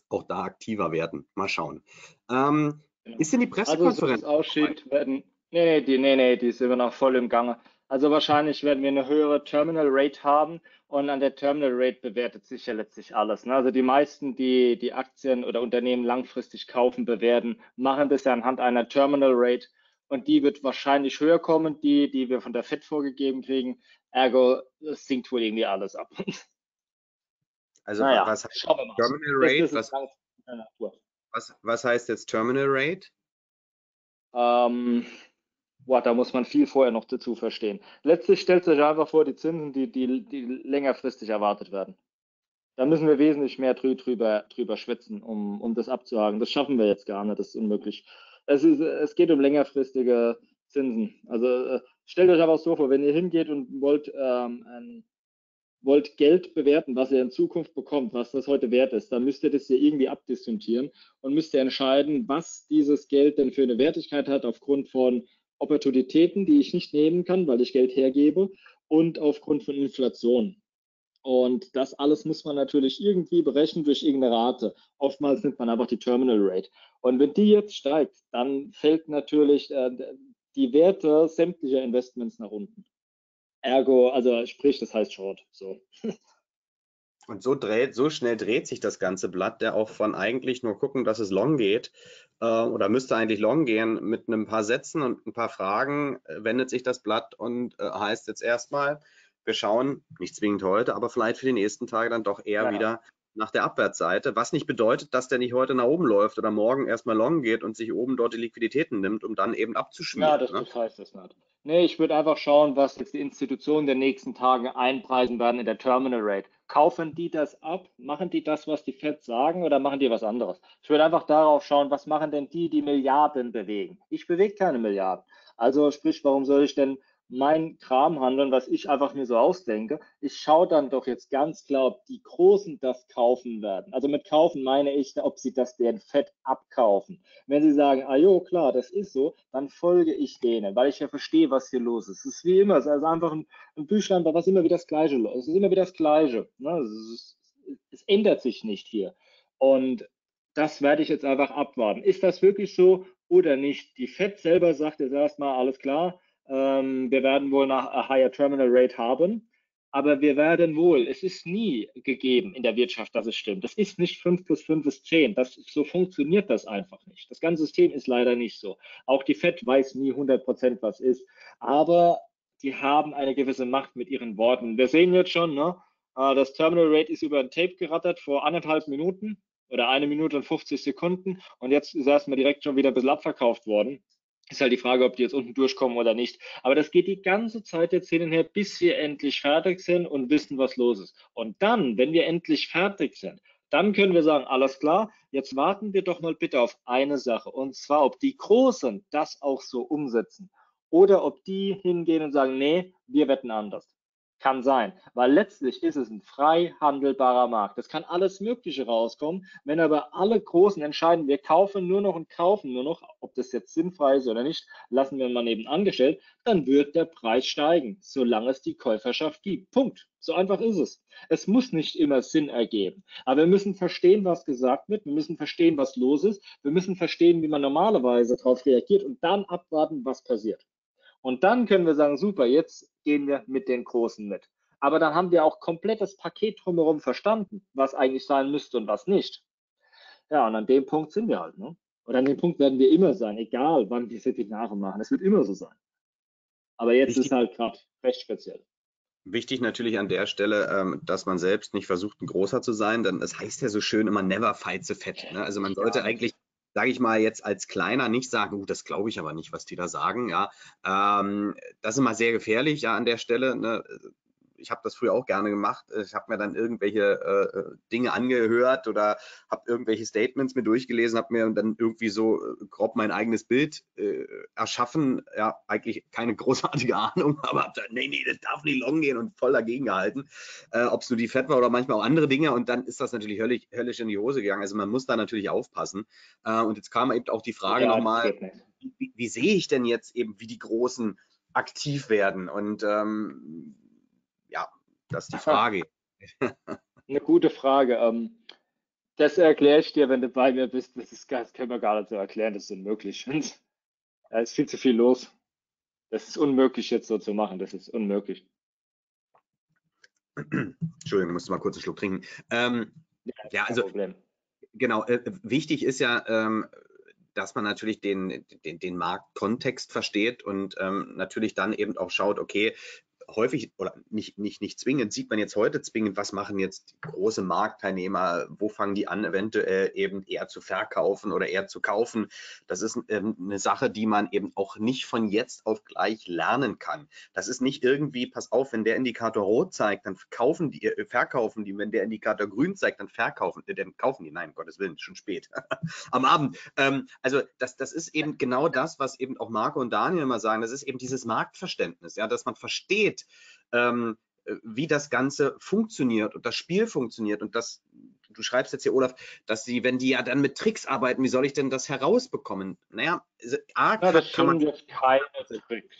auch da aktiver werden. Mal schauen. Ähm, genau. Ist denn die Pressekonferenz? Also, aussieht, werden, nee, nee, die, nee, nee, die ist immer noch voll im Gange. Also wahrscheinlich werden wir eine höhere Terminal Rate haben und an der Terminal Rate bewertet sich ja letztlich alles. Ne? Also die meisten, die die Aktien oder Unternehmen langfristig kaufen, bewerten, machen das ja anhand einer Terminal Rate und die wird wahrscheinlich höher kommen, die, die wir von der FED vorgegeben kriegen. Ergo, das sinkt wohl irgendwie alles ab. Also naja, was heißt Terminal Rate? Was, was, was, heißt jetzt Terminal Rate? Ähm, boah, da muss man viel vorher noch dazu verstehen. Letztlich stellt sich einfach vor, die Zinsen, die, die, die längerfristig erwartet werden. Da müssen wir wesentlich mehr drü drüber, drüber schwitzen, um, um das abzuhaken. Das schaffen wir jetzt gar nicht, das ist unmöglich. Es, ist, es geht um längerfristige Zinsen. Also äh, stellt euch einfach so vor, wenn ihr hingeht und wollt, ähm, ein, wollt Geld bewerten, was ihr in Zukunft bekommt, was das heute wert ist, dann müsst ihr das hier irgendwie abdiskontieren und müsst ihr entscheiden, was dieses Geld denn für eine Wertigkeit hat aufgrund von Opportunitäten, die ich nicht nehmen kann, weil ich Geld hergebe und aufgrund von Inflation. Und das alles muss man natürlich irgendwie berechnen durch irgendeine Rate. Oftmals nimmt man einfach die Terminal Rate. Und wenn die jetzt steigt, dann fällt natürlich äh, die Werte sämtlicher Investments nach unten. Ergo, also sprich, das heißt Short. So. Und so dreht, so schnell dreht sich das ganze Blatt, der auch von eigentlich nur gucken, dass es long geht, äh, oder müsste eigentlich long gehen, mit einem paar Sätzen und ein paar Fragen äh, wendet sich das Blatt und äh, heißt jetzt erstmal, wir schauen, nicht zwingend heute, aber vielleicht für die nächsten Tage dann doch eher ja. wieder nach der Abwärtsseite, was nicht bedeutet, dass der nicht heute nach oben läuft oder morgen erstmal long geht und sich oben dort die Liquiditäten nimmt, um dann eben abzuschmieren. Ja, das, ne? heißt das nicht. Nee, ich würde einfach schauen, was jetzt die Institutionen der nächsten Tage einpreisen werden in der Terminal Rate. Kaufen die das ab? Machen die das, was die Fed sagen oder machen die was anderes? Ich würde einfach darauf schauen, was machen denn die, die Milliarden bewegen? Ich bewege keine Milliarden. Also sprich, warum soll ich denn mein Kram handeln, was ich einfach mir so ausdenke. Ich schaue dann doch jetzt ganz klar, ob die Großen das kaufen werden. Also mit kaufen meine ich, ob sie das deren Fett abkaufen. Wenn sie sagen, ah jo, klar, das ist so, dann folge ich denen, weil ich ja verstehe, was hier los ist. Es ist wie immer, es ist einfach ein, ein Büchlein, was immer wieder das Gleiche los Es ist immer wieder das Gleiche. Ne? Es, ist, es ändert sich nicht hier. Und das werde ich jetzt einfach abwarten. Ist das wirklich so oder nicht? Die Fed selber sagt jetzt erstmal, alles klar, ähm, wir werden wohl nach a higher terminal rate haben, aber wir werden wohl, es ist nie gegeben in der Wirtschaft, dass es stimmt. Das ist nicht 5 plus 5 ist 10. Das, so funktioniert das einfach nicht. Das ganze System ist leider nicht so. Auch die FED weiß nie 100 Prozent, was ist. Aber die haben eine gewisse Macht mit ihren Worten. Wir sehen jetzt schon, ne, äh, das Terminal Rate ist über ein Tape gerattert vor anderthalb Minuten oder eine Minute und 50 Sekunden und jetzt ist erstmal direkt schon wieder ein bisschen abverkauft worden. Ist halt die Frage, ob die jetzt unten durchkommen oder nicht. Aber das geht die ganze Zeit jetzt hinher, bis wir endlich fertig sind und wissen, was los ist. Und dann, wenn wir endlich fertig sind, dann können wir sagen, alles klar, jetzt warten wir doch mal bitte auf eine Sache. Und zwar, ob die Großen das auch so umsetzen oder ob die hingehen und sagen, nee, wir wetten anders. Kann sein, weil letztlich ist es ein frei handelbarer Markt. Es kann alles Mögliche rauskommen. Wenn aber alle Großen entscheiden, wir kaufen nur noch und kaufen nur noch, ob das jetzt sinnfrei ist oder nicht, lassen wir mal nebenan gestellt, dann wird der Preis steigen, solange es die Käuferschaft gibt. Punkt. So einfach ist es. Es muss nicht immer Sinn ergeben. Aber wir müssen verstehen, was gesagt wird. Wir müssen verstehen, was los ist. Wir müssen verstehen, wie man normalerweise darauf reagiert und dann abwarten, was passiert. Und dann können wir sagen, super, jetzt gehen wir mit den Großen mit. Aber dann haben wir auch komplett das Paket drumherum verstanden, was eigentlich sein müsste und was nicht. Ja, und an dem Punkt sind wir halt. Ne? Und an dem Punkt werden wir immer sein, egal wann die Seminare machen. Es wird immer so sein. Aber jetzt Wichtig. ist halt gerade recht speziell. Wichtig natürlich an der Stelle, ähm, dass man selbst nicht versucht, ein Großer zu sein, denn es heißt ja so schön immer never fight the fat. Ne? Also man sollte ja. eigentlich sage ich mal, jetzt als Kleiner nicht sagen, uh, das glaube ich aber nicht, was die da sagen. Ja, ähm, das ist immer sehr gefährlich ja an der Stelle. Ne? Ich habe das früher auch gerne gemacht. Ich habe mir dann irgendwelche äh, äh, Dinge angehört oder habe irgendwelche Statements mir durchgelesen, habe mir dann irgendwie so äh, grob mein eigenes Bild äh, erschaffen. Ja, eigentlich keine großartige Ahnung, aber hab dann, nee, nee, das darf nicht long gehen und voll dagegen gehalten. Äh, Ob es nur die Fett war oder manchmal auch andere Dinge und dann ist das natürlich höllisch, höllisch in die Hose gegangen. Also man muss da natürlich aufpassen. Äh, und jetzt kam eben auch die Frage ja, nochmal, wie, wie sehe ich denn jetzt eben, wie die Großen aktiv werden und ähm, das ist die Frage. Eine gute Frage. Ähm, das erkläre ich dir, wenn du bei mir bist. Das, ist, das können wir gar nicht so erklären, das ist unmöglich. Da ist viel zu viel los. Das ist unmöglich jetzt so zu machen. Das ist unmöglich. Entschuldigung, musste mal kurz einen Schluck trinken. Ähm, ja, ja also Problem. genau, äh, wichtig ist ja, ähm, dass man natürlich den, den, den Marktkontext versteht und ähm, natürlich dann eben auch schaut, okay, häufig oder nicht, nicht, nicht zwingend, sieht man jetzt heute zwingend, was machen jetzt große Marktteilnehmer, wo fangen die an, eventuell eben eher zu verkaufen oder eher zu kaufen. Das ist ähm, eine Sache, die man eben auch nicht von jetzt auf gleich lernen kann. Das ist nicht irgendwie, pass auf, wenn der Indikator rot zeigt, dann kaufen die, äh, verkaufen die, wenn der Indikator grün zeigt, dann verkaufen, äh, dann kaufen die, nein, um Gottes Willen, schon spät, am Abend. Ähm, also das, das ist eben genau das, was eben auch Marco und Daniel immer sagen, das ist eben dieses Marktverständnis, ja, dass man versteht, ähm, wie das Ganze funktioniert und das Spiel funktioniert und das, du schreibst jetzt hier, Olaf, dass sie, wenn die ja dann mit Tricks arbeiten, wie soll ich denn das herausbekommen? Naja, A, ja, das man jetzt keine Tricks.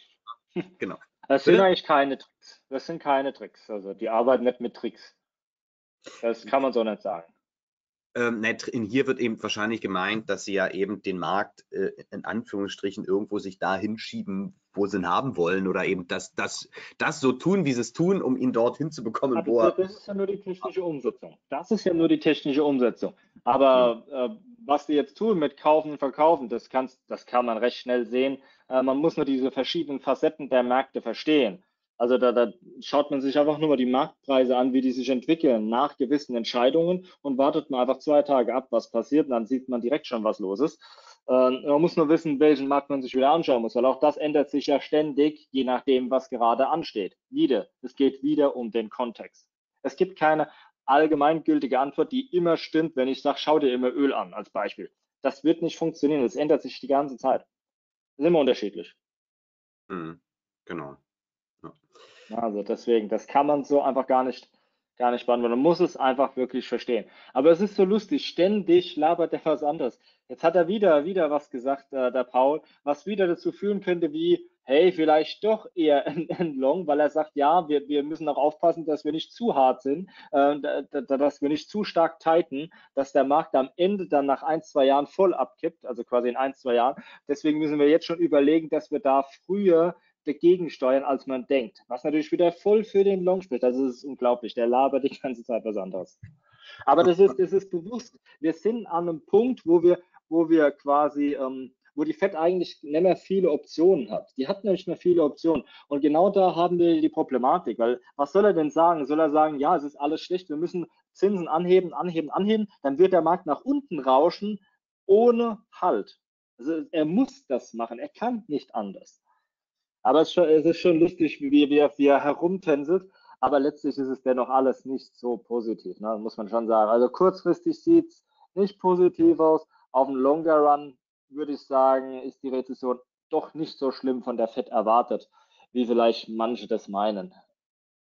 Genau. Das sind eigentlich keine Tricks. Das sind keine Tricks. Also die arbeiten nicht mit Tricks. Das kann man so nicht sagen. Ähm, hier wird eben wahrscheinlich gemeint, dass sie ja eben den Markt äh, in Anführungsstrichen irgendwo sich da hinschieben, wo sie ihn haben wollen oder eben das, das, das so tun, wie sie es tun, um ihn dorthin zu bekommen. Wo er das ist ja nur die technische Umsetzung. Das ist ja nur die technische Umsetzung. Aber äh, was sie jetzt tun mit Kaufen und Verkaufen, das, kannst, das kann man recht schnell sehen. Äh, man muss nur diese verschiedenen Facetten der Märkte verstehen. Also da, da schaut man sich einfach nur mal die Marktpreise an, wie die sich entwickeln nach gewissen Entscheidungen und wartet mal einfach zwei Tage ab, was passiert und dann sieht man direkt schon, was los ist. Ähm, man muss nur wissen, welchen Markt man sich wieder anschauen muss, weil auch das ändert sich ja ständig, je nachdem, was gerade ansteht. Wieder, es geht wieder um den Kontext. Es gibt keine allgemeingültige Antwort, die immer stimmt, wenn ich sage, schau dir immer Öl an, als Beispiel. Das wird nicht funktionieren, das ändert sich die ganze Zeit. Das ist immer unterschiedlich. Mhm, genau. Also deswegen, das kann man so einfach gar nicht, gar nicht beantworten. Man muss es einfach wirklich verstehen. Aber es ist so lustig, ständig labert er was anderes. Jetzt hat er wieder, wieder was gesagt, äh, der Paul, was wieder dazu führen könnte, wie, hey, vielleicht doch eher ein, ein Long, weil er sagt, ja, wir, wir müssen auch aufpassen, dass wir nicht zu hart sind, äh, dass wir nicht zu stark tighten, dass der Markt am Ende dann nach ein, zwei Jahren voll abkippt, also quasi in ein, zwei Jahren. Deswegen müssen wir jetzt schon überlegen, dass wir da früher dagegen steuern, als man denkt. Was natürlich wieder voll für den Long spricht. Es ist unglaublich. Der labert die ganze Zeit was anderes. Aber das ist, das ist bewusst. Wir sind an einem Punkt, wo wir, wo wir quasi, ähm, wo die FED eigentlich nicht mehr viele Optionen hat. Die hat nämlich mehr viele Optionen. Und genau da haben wir die Problematik, weil was soll er denn sagen? Soll er sagen, ja, es ist alles schlecht, wir müssen Zinsen anheben, anheben, anheben, dann wird der Markt nach unten rauschen ohne Halt. Also er muss das machen, er kann nicht anders. Aber es ist schon, es ist schon lustig, wie, wie, wie er herumtänzelt. Aber letztlich ist es dennoch alles nicht so positiv, ne? muss man schon sagen. Also kurzfristig sieht es nicht positiv aus. Auf dem Longer Run würde ich sagen, ist die Rezession doch nicht so schlimm von der FED erwartet, wie vielleicht manche das meinen.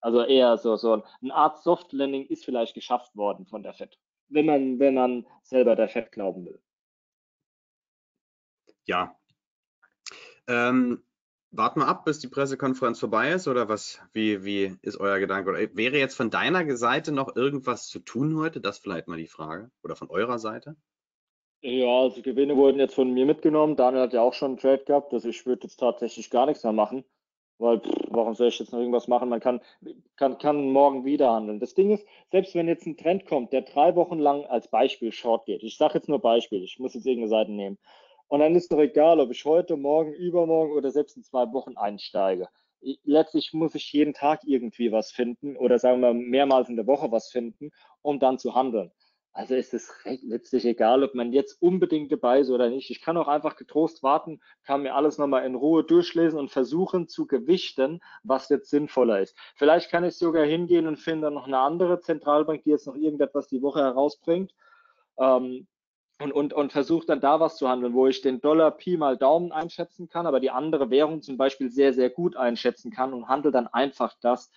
Also eher so, so eine Art Soft Landing ist vielleicht geschafft worden von der FED, wenn man, wenn man selber der FED glauben will. Ja. Ähm, warten wir ab, bis die Pressekonferenz vorbei ist oder was? Wie, wie ist euer Gedanke? Oder wäre jetzt von deiner Seite noch irgendwas zu tun heute? Das vielleicht mal die Frage. Oder von eurer Seite? Ja, also Gewinne wurden jetzt von mir mitgenommen. Daniel hat ja auch schon einen Trade gehabt. Also ich würde jetzt tatsächlich gar nichts mehr machen. Weil, pff, warum soll ich jetzt noch irgendwas machen? Man kann, kann, kann morgen wieder handeln. Das Ding ist, selbst wenn jetzt ein Trend kommt, der drei Wochen lang als Beispiel Short geht. Ich sage jetzt nur Beispiel. Ich muss jetzt irgendeine Seite nehmen und dann ist doch egal, ob ich heute, morgen, übermorgen oder selbst in zwei Wochen einsteige. Letztlich muss ich jeden Tag irgendwie was finden oder sagen wir mehrmals in der Woche was finden, um dann zu handeln. Also ist es letztlich egal, ob man jetzt unbedingt dabei ist oder nicht. Ich kann auch einfach getrost warten, kann mir alles nochmal in Ruhe durchlesen und versuchen zu gewichten, was jetzt sinnvoller ist. Vielleicht kann ich sogar hingehen und finde noch eine andere Zentralbank, die jetzt noch irgendetwas die Woche herausbringt. Ähm, und, und, und versuche dann da was zu handeln, wo ich den Dollar Pi mal Daumen einschätzen kann, aber die andere Währung zum Beispiel sehr, sehr gut einschätzen kann und handle dann einfach das.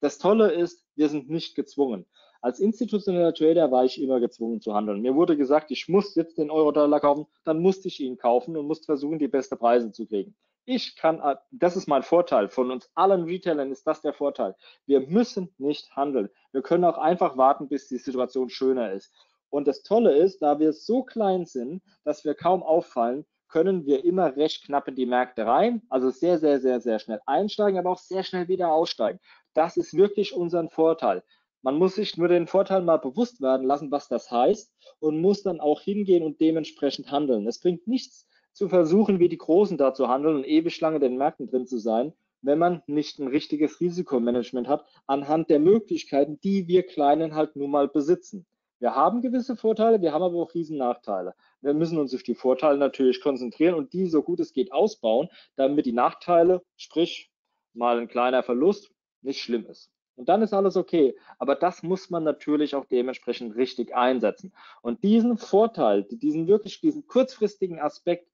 Das Tolle ist, wir sind nicht gezwungen. Als institutioneller Trader war ich immer gezwungen zu handeln. Mir wurde gesagt, ich muss jetzt den Euro-Dollar kaufen, dann musste ich ihn kaufen und musste versuchen, die beste Preise zu kriegen. Ich kann, das ist mein Vorteil. Von uns allen Retailern ist das der Vorteil. Wir müssen nicht handeln. Wir können auch einfach warten, bis die Situation schöner ist. Und das Tolle ist, da wir so klein sind, dass wir kaum auffallen, können wir immer recht knapp in die Märkte rein, also sehr, sehr, sehr, sehr schnell einsteigen, aber auch sehr schnell wieder aussteigen. Das ist wirklich unser Vorteil. Man muss sich nur den Vorteil mal bewusst werden lassen, was das heißt und muss dann auch hingehen und dementsprechend handeln. Es bringt nichts zu versuchen, wie die Großen da zu handeln und ewig lange in den Märkten drin zu sein. wenn man nicht ein richtiges Risikomanagement hat, anhand der Möglichkeiten, die wir Kleinen halt nun mal besitzen. Wir haben gewisse Vorteile, wir haben aber auch riesen Nachteile. Wir müssen uns auf die Vorteile natürlich konzentrieren und die so gut es geht ausbauen, damit die Nachteile, sprich mal ein kleiner Verlust, nicht schlimm ist. Und dann ist alles okay. Aber das muss man natürlich auch dementsprechend richtig einsetzen. Und diesen Vorteil, diesen wirklich, diesen kurzfristigen Aspekt,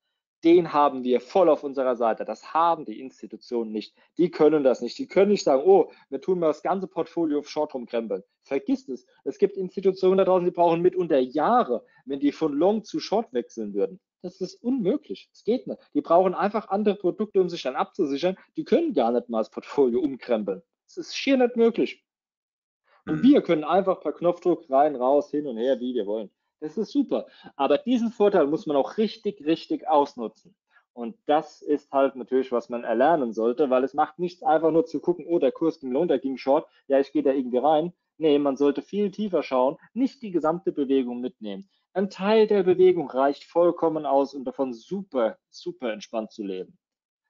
den haben wir voll auf unserer Seite. Das haben die Institutionen nicht. Die können das nicht. Die können nicht sagen, oh, wir tun mal das ganze Portfolio auf Short rumkrempeln. Vergiss es. Es gibt Institutionen da draußen, die brauchen mitunter Jahre, wenn die von Long zu Short wechseln würden. Das ist unmöglich. Es geht nicht. Die brauchen einfach andere Produkte, um sich dann abzusichern. Die können gar nicht mal das Portfolio umkrempeln. Das ist schier nicht möglich. Und mhm. wir können einfach per Knopfdruck rein, raus, hin und her, wie wir wollen. Das ist super. Aber diesen Vorteil muss man auch richtig, richtig ausnutzen. Und das ist halt natürlich, was man erlernen sollte, weil es macht nichts einfach nur zu gucken, oh, der Kurs ging low, der ging short, ja, ich gehe da irgendwie rein. Nee, man sollte viel tiefer schauen, nicht die gesamte Bewegung mitnehmen. Ein Teil der Bewegung reicht vollkommen aus, um davon super, super entspannt zu leben.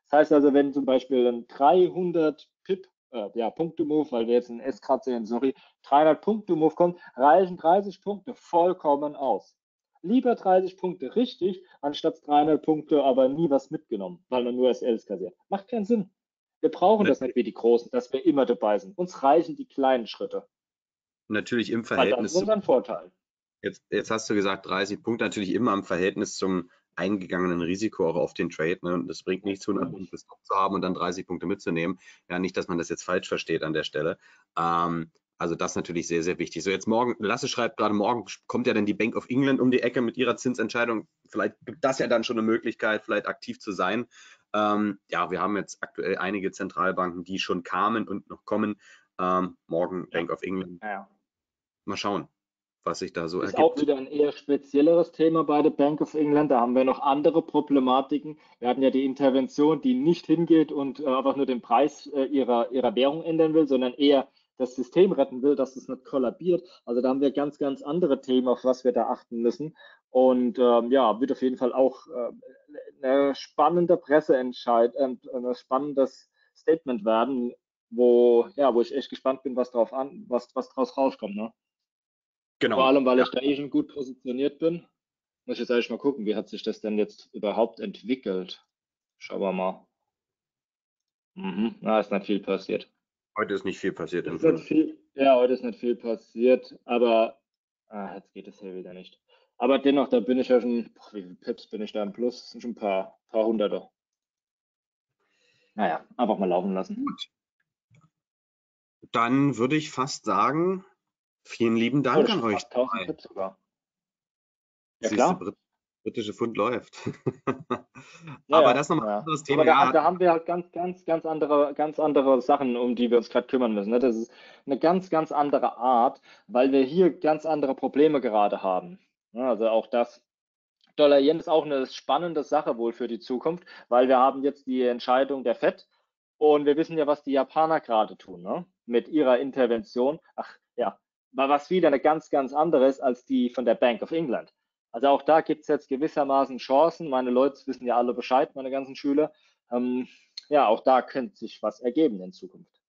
Das heißt also, wenn zum Beispiel ein 300 Pip äh, ja, Punkte-Move, weil wir jetzt einen S-Grad sehen, sorry, 300 Punkte-Move kommt, reichen 30 Punkte vollkommen aus. Lieber 30 Punkte richtig, anstatt 300 Punkte, aber nie was mitgenommen, weil man nur SLs kassiert. Macht keinen Sinn. Wir brauchen das nicht wie die Großen, dass wir immer dabei sind. Uns reichen die kleinen Schritte. Natürlich im Verhältnis. Das ist unser Vorteil. Jetzt, jetzt hast du gesagt, 30 Punkte natürlich immer im Verhältnis zum eingegangenen Risiko auch auf den Trade. Ne? Und das bringt nichts, 100 Punkte zu haben und dann 30 Punkte mitzunehmen. Ja, nicht, dass man das jetzt falsch versteht an der Stelle. Ähm, also das ist natürlich sehr, sehr wichtig. So, jetzt morgen, Lasse schreibt gerade, morgen kommt ja dann die Bank of England um die Ecke mit ihrer Zinsentscheidung. Vielleicht gibt das ja dann schon eine Möglichkeit, vielleicht aktiv zu sein. Ähm, ja, wir haben jetzt aktuell einige Zentralbanken, die schon kamen und noch kommen. Ähm, morgen Bank of England. Ja. Mal schauen was sich da so ist ergibt. Ist auch wieder ein eher spezielleres Thema bei der Bank of England. Da haben wir noch andere Problematiken. Wir hatten ja die Intervention, die nicht hingeht und äh, einfach nur den Preis äh, ihrer, ihrer Währung ändern will, sondern eher das System retten will, dass es nicht kollabiert. Also da haben wir ganz, ganz andere Themen, auf was wir da achten müssen. Und ähm, ja, wird auf jeden Fall auch äh, eine spannende Presseentscheid, äh, ein spannendes Statement werden, wo, ja, wo ich echt gespannt bin, was drauf an, was, was draus rauskommt. Ne? Genau. Vor allem, weil ja. ich da eh schon gut positioniert bin. Muss ich jetzt eigentlich mal gucken, wie hat sich das denn jetzt überhaupt entwickelt? Schauen wir mal. Mhm. Na, ist nicht viel passiert. Heute ist nicht viel passiert. Ist nicht viel, ja, heute ist nicht viel passiert, aber ah, jetzt geht es hier wieder nicht. Aber dennoch, da bin ich ja schon, boah, wie viele Pips bin ich da im Plus? Das sind schon ein paar, paar Hunderte. Naja, einfach mal laufen lassen. Gut. Dann würde ich fast sagen, Vielen lieben Dank an euch. 1000 Tipps sogar. Ja, klar. Brit britische Pfund läuft. aber ja, das ist nochmal ein anderes Thema. Da, da, haben wir halt ganz, ganz, ganz andere, ganz andere Sachen, um die wir uns gerade kümmern müssen. Ne? Das ist eine ganz, ganz andere Art, weil wir hier ganz andere Probleme gerade haben. Also auch das Dollar Yen ist auch eine spannende Sache wohl für die Zukunft, weil wir haben jetzt die Entscheidung der FED und wir wissen ja, was die Japaner gerade tun, ne? mit ihrer Intervention. Ach ja, was wieder eine ganz, ganz anderes als die von der Bank of England. Also auch da gibt es jetzt gewissermaßen Chancen. Meine Leute wissen ja alle Bescheid, meine ganzen Schüler. Ähm, ja, auch da könnte sich was ergeben in Zukunft.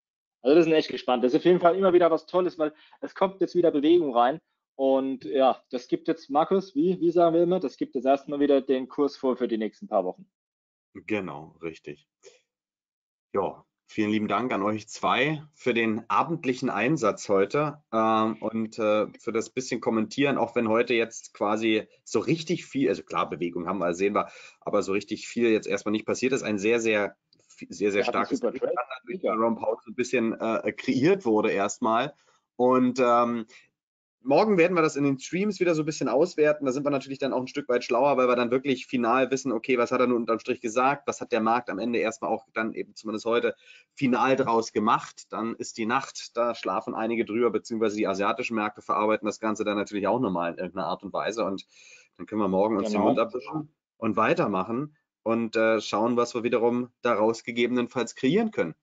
Also das ist echt gespannt. Das ist auf jeden Fall immer wieder was Tolles, weil es kommt jetzt wieder Bewegung rein. Und ja, das gibt jetzt, Markus, wie, wie sagen wir immer, das gibt jetzt erstmal wieder den Kurs vor für die nächsten paar Wochen. Genau, richtig. Ja, Vielen lieben Dank an euch zwei für den abendlichen Einsatz heute ähm, und äh, für das bisschen Kommentieren, auch wenn heute jetzt quasi so richtig viel, also klar, Bewegung haben wir, sehen wir, aber so richtig viel jetzt erstmal nicht passiert ist. Ein sehr, sehr, sehr, sehr starkes Jerome Powell so ein bisschen äh, kreiert wurde erstmal. Und ähm, morgen werden wir das in den Streams wieder so ein bisschen auswerten. Da sind wir natürlich dann auch ein Stück weit schlauer, weil wir dann wirklich final wissen, okay, was hat er nun unterm Strich gesagt, was hat der Markt am Ende erstmal auch dann eben zumindest heute final draus gemacht. Dann ist die Nacht, da schlafen einige drüber, beziehungsweise die asiatischen Märkte verarbeiten das Ganze dann natürlich auch nochmal in irgendeiner Art und Weise. Und dann können wir morgen uns genau. den Mund abwischen und weitermachen und äh, schauen, was wir wiederum daraus gegebenenfalls kreieren können.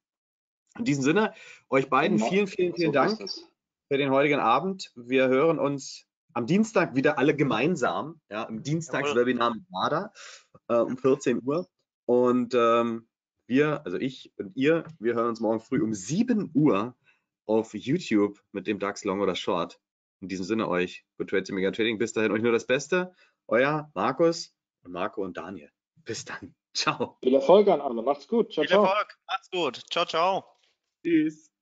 In diesem Sinne, euch beiden genau. vielen, vielen, vielen Dank für den heutigen Abend. Wir hören uns am Dienstag wieder alle gemeinsam, ja, im Dienstagswebinar mit WADA äh, um 14 Uhr. Und ähm, wir, also ich und ihr, wir hören uns morgen früh um 7 Uhr auf YouTube mit dem DAX Long oder Short. In diesem Sinne euch, Good Trades Mega Trading. Bis dahin euch nur das Beste. Euer Markus und Marco und Daniel. Bis dann. Ciao. Viel Erfolg an alle. Macht's gut. Ciao, Viel ciao. Erfolg. Macht's gut. Ciao, ciao. Tschüss.